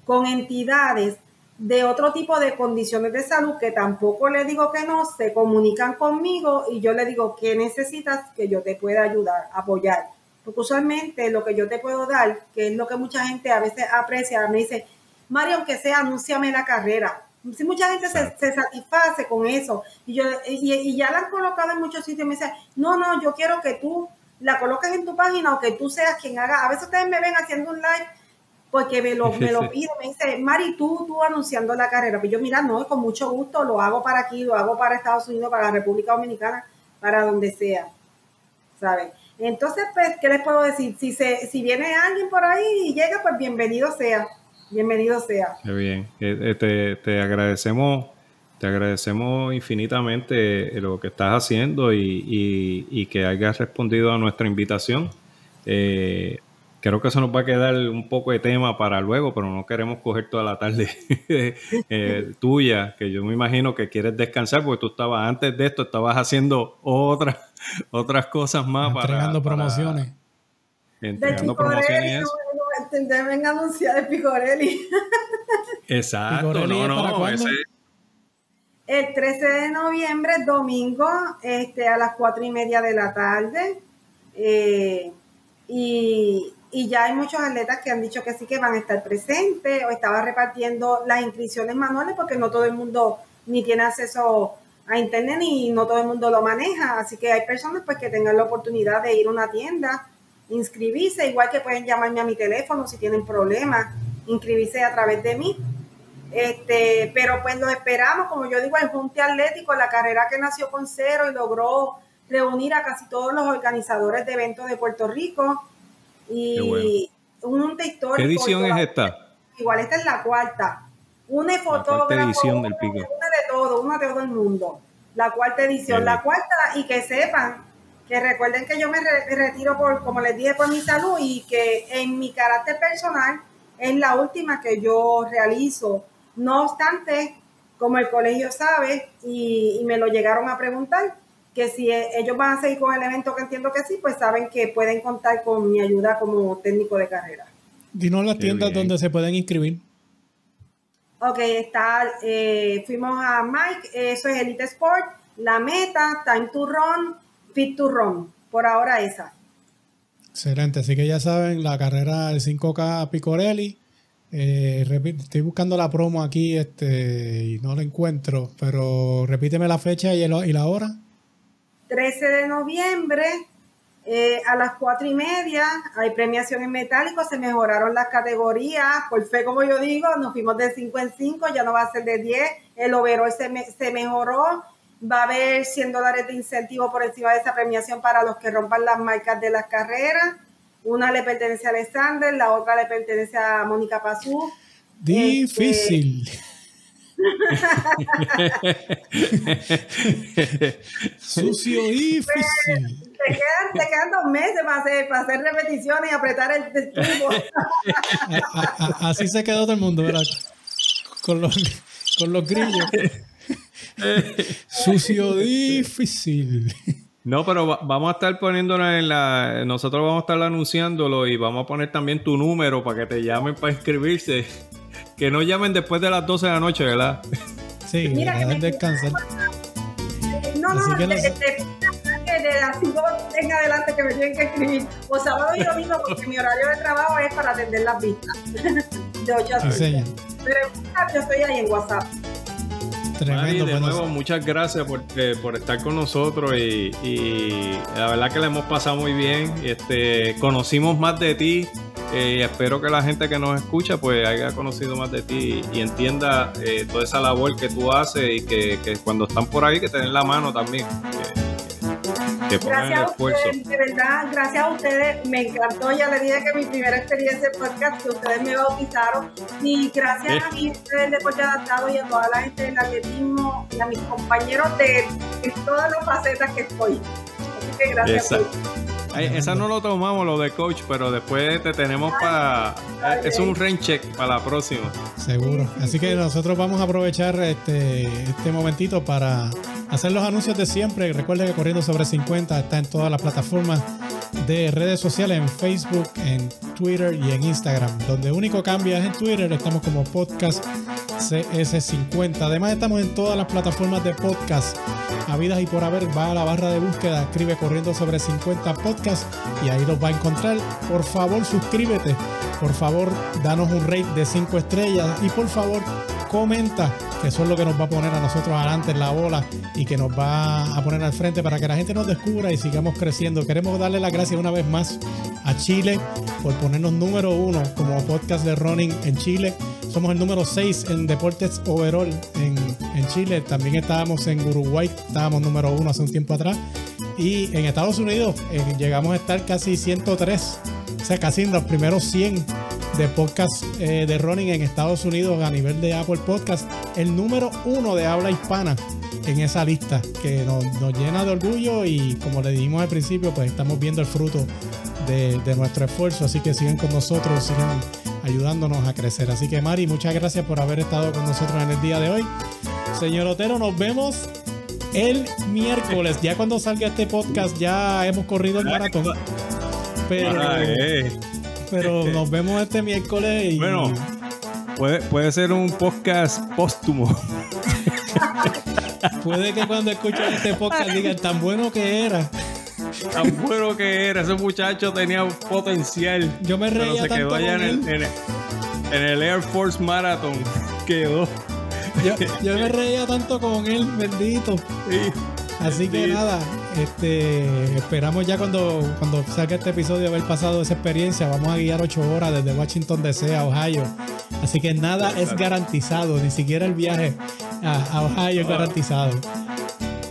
con entidades de otro tipo de condiciones de salud que tampoco le digo que no, se comunican conmigo y yo le digo que necesitas que yo te pueda ayudar, apoyar. Porque usualmente lo que yo te puedo dar, que es lo que mucha gente a veces aprecia, me dice, Mario, aunque sea, anúnciame la carrera. Si mucha gente se, satisface con eso y, yo, y, ya la han colocado en muchos sitios, me dice, no, no, yo quiero que tú la coloques en tu página o que tú seas quien haga. A veces ustedes me ven haciendo un live porque me lo, me lo pide, me dice, Mari, tú, tú anunciando la carrera. Pues yo, mira, no, con mucho gusto, lo hago para aquí, lo hago para Estados Unidos, para la República Dominicana, para donde sea, ¿sabes? Entonces, pues, ¿qué les puedo decir? Si, se, si viene alguien por ahí y llega, pues bienvenido sea, bienvenido sea. Qué bien, eh, eh, te, te agradecemos. Te agradecemos infinitamente lo que estás haciendo y, y, y que hayas respondido a nuestra invitación. Eh, creo que eso nos va a quedar un poco de tema para luego, pero no queremos coger toda la tarde eh, tuya, que yo me imagino que quieres descansar, porque tú estabas antes de esto, estabas haciendo otras otras cosas más entregando promociones. entregando promociones. Venga a anunciar de Picorelli. Exacto, no, no, El 13 de noviembre, domingo, este, a las cuatro y media de la tarde. Eh, y, y ya hay muchos atletas que han dicho que sí que van a estar presentes o estaba repartiendo las inscripciones manuales porque no todo el mundo ni tiene acceso a internet ni no todo el mundo lo maneja, así que hay personas pues que tengan la oportunidad de ir a una tienda, inscribirse, igual que pueden llamarme a mi teléfono si tienen problemas, inscribirse a través de mí. Este, pero pues lo esperamos, como yo digo, el Junte Atlético, la carrera que nació con cero y logró reunir a casi todos los organizadores de eventos de Puerto Rico y un histórico. ¿Qué edición es esta? Igual esta es la cuarta. Una. Una de todo, una de todo el mundo. La cuarta edición. La cuarta, y que sepan, que recuerden que yo me retiro por, como les dije, por mi salud y que en mi carácter personal es la última que yo realizo. No obstante, como el colegio sabe y me lo llegaron a preguntar, que si e, ellos van a seguir con el evento, que entiendo que sí, pues saben que pueden contar con mi ayuda como técnico de carrera. Dinos las tiendas donde se pueden inscribir. Ok, está, eh, fuimos a Mike, eso es Elite Sport, la meta, Time to Run, Fit to Run, por ahora esa. Excelente, así que ya saben, la carrera del 5K Picorelli. Eh, estoy buscando la promo aquí este, y no la encuentro, pero repíteme la fecha y, y la hora. 13 de noviembre, eh, a las cuatro y media hay premiación en metálico, se mejoraron las categorías, por fe como yo digo, nos fuimos de 5 en 5, ya no va a ser de 10, el overall se, se mejoró, va a haber 100 dólares de incentivo por encima de esa premiación para los que rompan las marcas de las carreras, una le pertenece a Alexander, la otra le pertenece a Mónica Pazú. Difícil. Sucio difícil te quedan, dos meses para hacer, para hacer repeticiones y apretar el tubo. Así se quedó todo el mundo, ¿verdad? Con los, con los grillos. Sucio difícil. No, pero vamos a estar poniéndonos en la. Nosotros vamos a estar anunciándolo y vamos a poner también tu número para que te llamen para inscribirse. Que no llamen después de las 12 de la noche, ¿verdad? Sí, Mira, dejen descansar. No, no, que de las 5 en adelante que me tienen que escribir. O sábado y domingo, porque mi horario de trabajo es para atender las vistas. de 8 a 6. Pero yo estoy ahí en WhatsApp. De nuevo, muchas gracias por, eh, por estar con nosotros y, y, la verdad que le hemos pasado muy bien. Este, conocimos más de ti. Eh, espero que la gente que nos escucha pues haya conocido más de ti y entienda eh, toda esa labor que tú haces y que, que, cuando están por ahí que te den la mano también. Eh, gracias a ustedes, de verdad, gracias a ustedes. Me encantó, ya le dije que mi primera experiencia en podcast, que ustedes me bautizaron. Y gracias a mi gente del deporte adaptado y a toda la gente del atletismo y a mis compañeros de, todas las facetas que estoy. Así que gracias. Esa no lo tomamos, lo de coach, pero después te tenemos para. Es un rain check para la próxima. Seguro. Así que nosotros vamos a aprovechar este, este momentito para hacer los anuncios de siempre. Recuerden que Corriendo sobre 50 está en todas las plataformas de redes sociales, en Facebook, en Twitter y en Instagram. Donde único cambia es en Twitter, estamos como podcast CS50. Además estamos en todas las plataformas de podcast. Habidas y por haber, va a la barra de búsqueda, escribe Corriendo sobre 50 podcast y ahí los va a encontrar. Por favor, suscríbete. Por favor, danos un rate de 5 estrellas y por favor, comenta, que eso es lo que nos va a poner a nosotros adelante en la bola y que nos va a poner al frente para que la gente nos descubra y sigamos creciendo. Queremos darle las gracias una vez más a Chile por ponernos número uno como podcast de running en Chile. Somos el número 6 en deportes overall en, en Chile. También estábamos en Uruguay, estábamos número uno hace un tiempo atrás. Y en Estados Unidos eh, llegamos a estar casi 103, o sea, casi en los primeros 100 de podcast eh, de running en Estados Unidos a nivel de Apple Podcast, el número uno de habla hispana en esa lista, que nos, llena de orgullo y como le dijimos al principio, pues estamos viendo el fruto de, nuestro esfuerzo, así que siguen con nosotros, sigan ayudándonos a crecer. Así que Mari, muchas gracias por haber estado con nosotros en el día de hoy. Señor Otero, nos vemos el miércoles. Ya cuando salga este podcast ya hemos corrido el maratón. Pero pero nos vemos este miércoles. Y... Bueno, puede, puede ser un podcast póstumo. puede que cuando escuchen este podcast digan tan bueno que era. Tan bueno que era, ese muchacho tenía potencial. Yo me reía se tanto quedó allá en el, en, el, Air Force Marathon. Quedó. Yo, yo me reía tanto con él, bendito. Sí. Así que nada, este, esperamos ya cuando, cuando salga este episodio haber pasado esa experiencia. Vamos a guiar ocho horas desde Washington DC a Ohio. Así que nada es garantizado, ni siquiera el viaje a, Ohio es garantizado.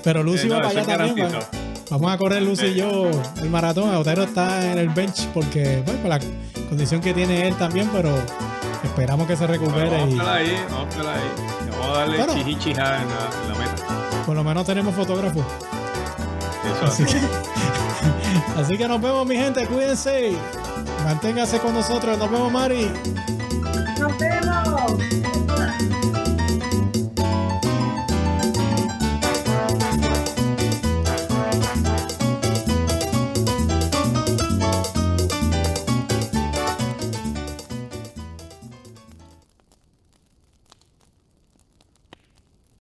Pero Lucy va para allá también. Vamos a correr Lucy y yo el maratón. Otero está en el bench porque, bueno, por la condición que tiene él también, pero esperamos que se recupere. vamos, a ahí, vamos a ahí. Vamos a darle bueno, en la meta. Por lo menos tenemos fotógrafos. así, que, así que nos vemos, mi gente. Cuídense. Manténgase con nosotros. Nos vemos, Mari. Nos vemos.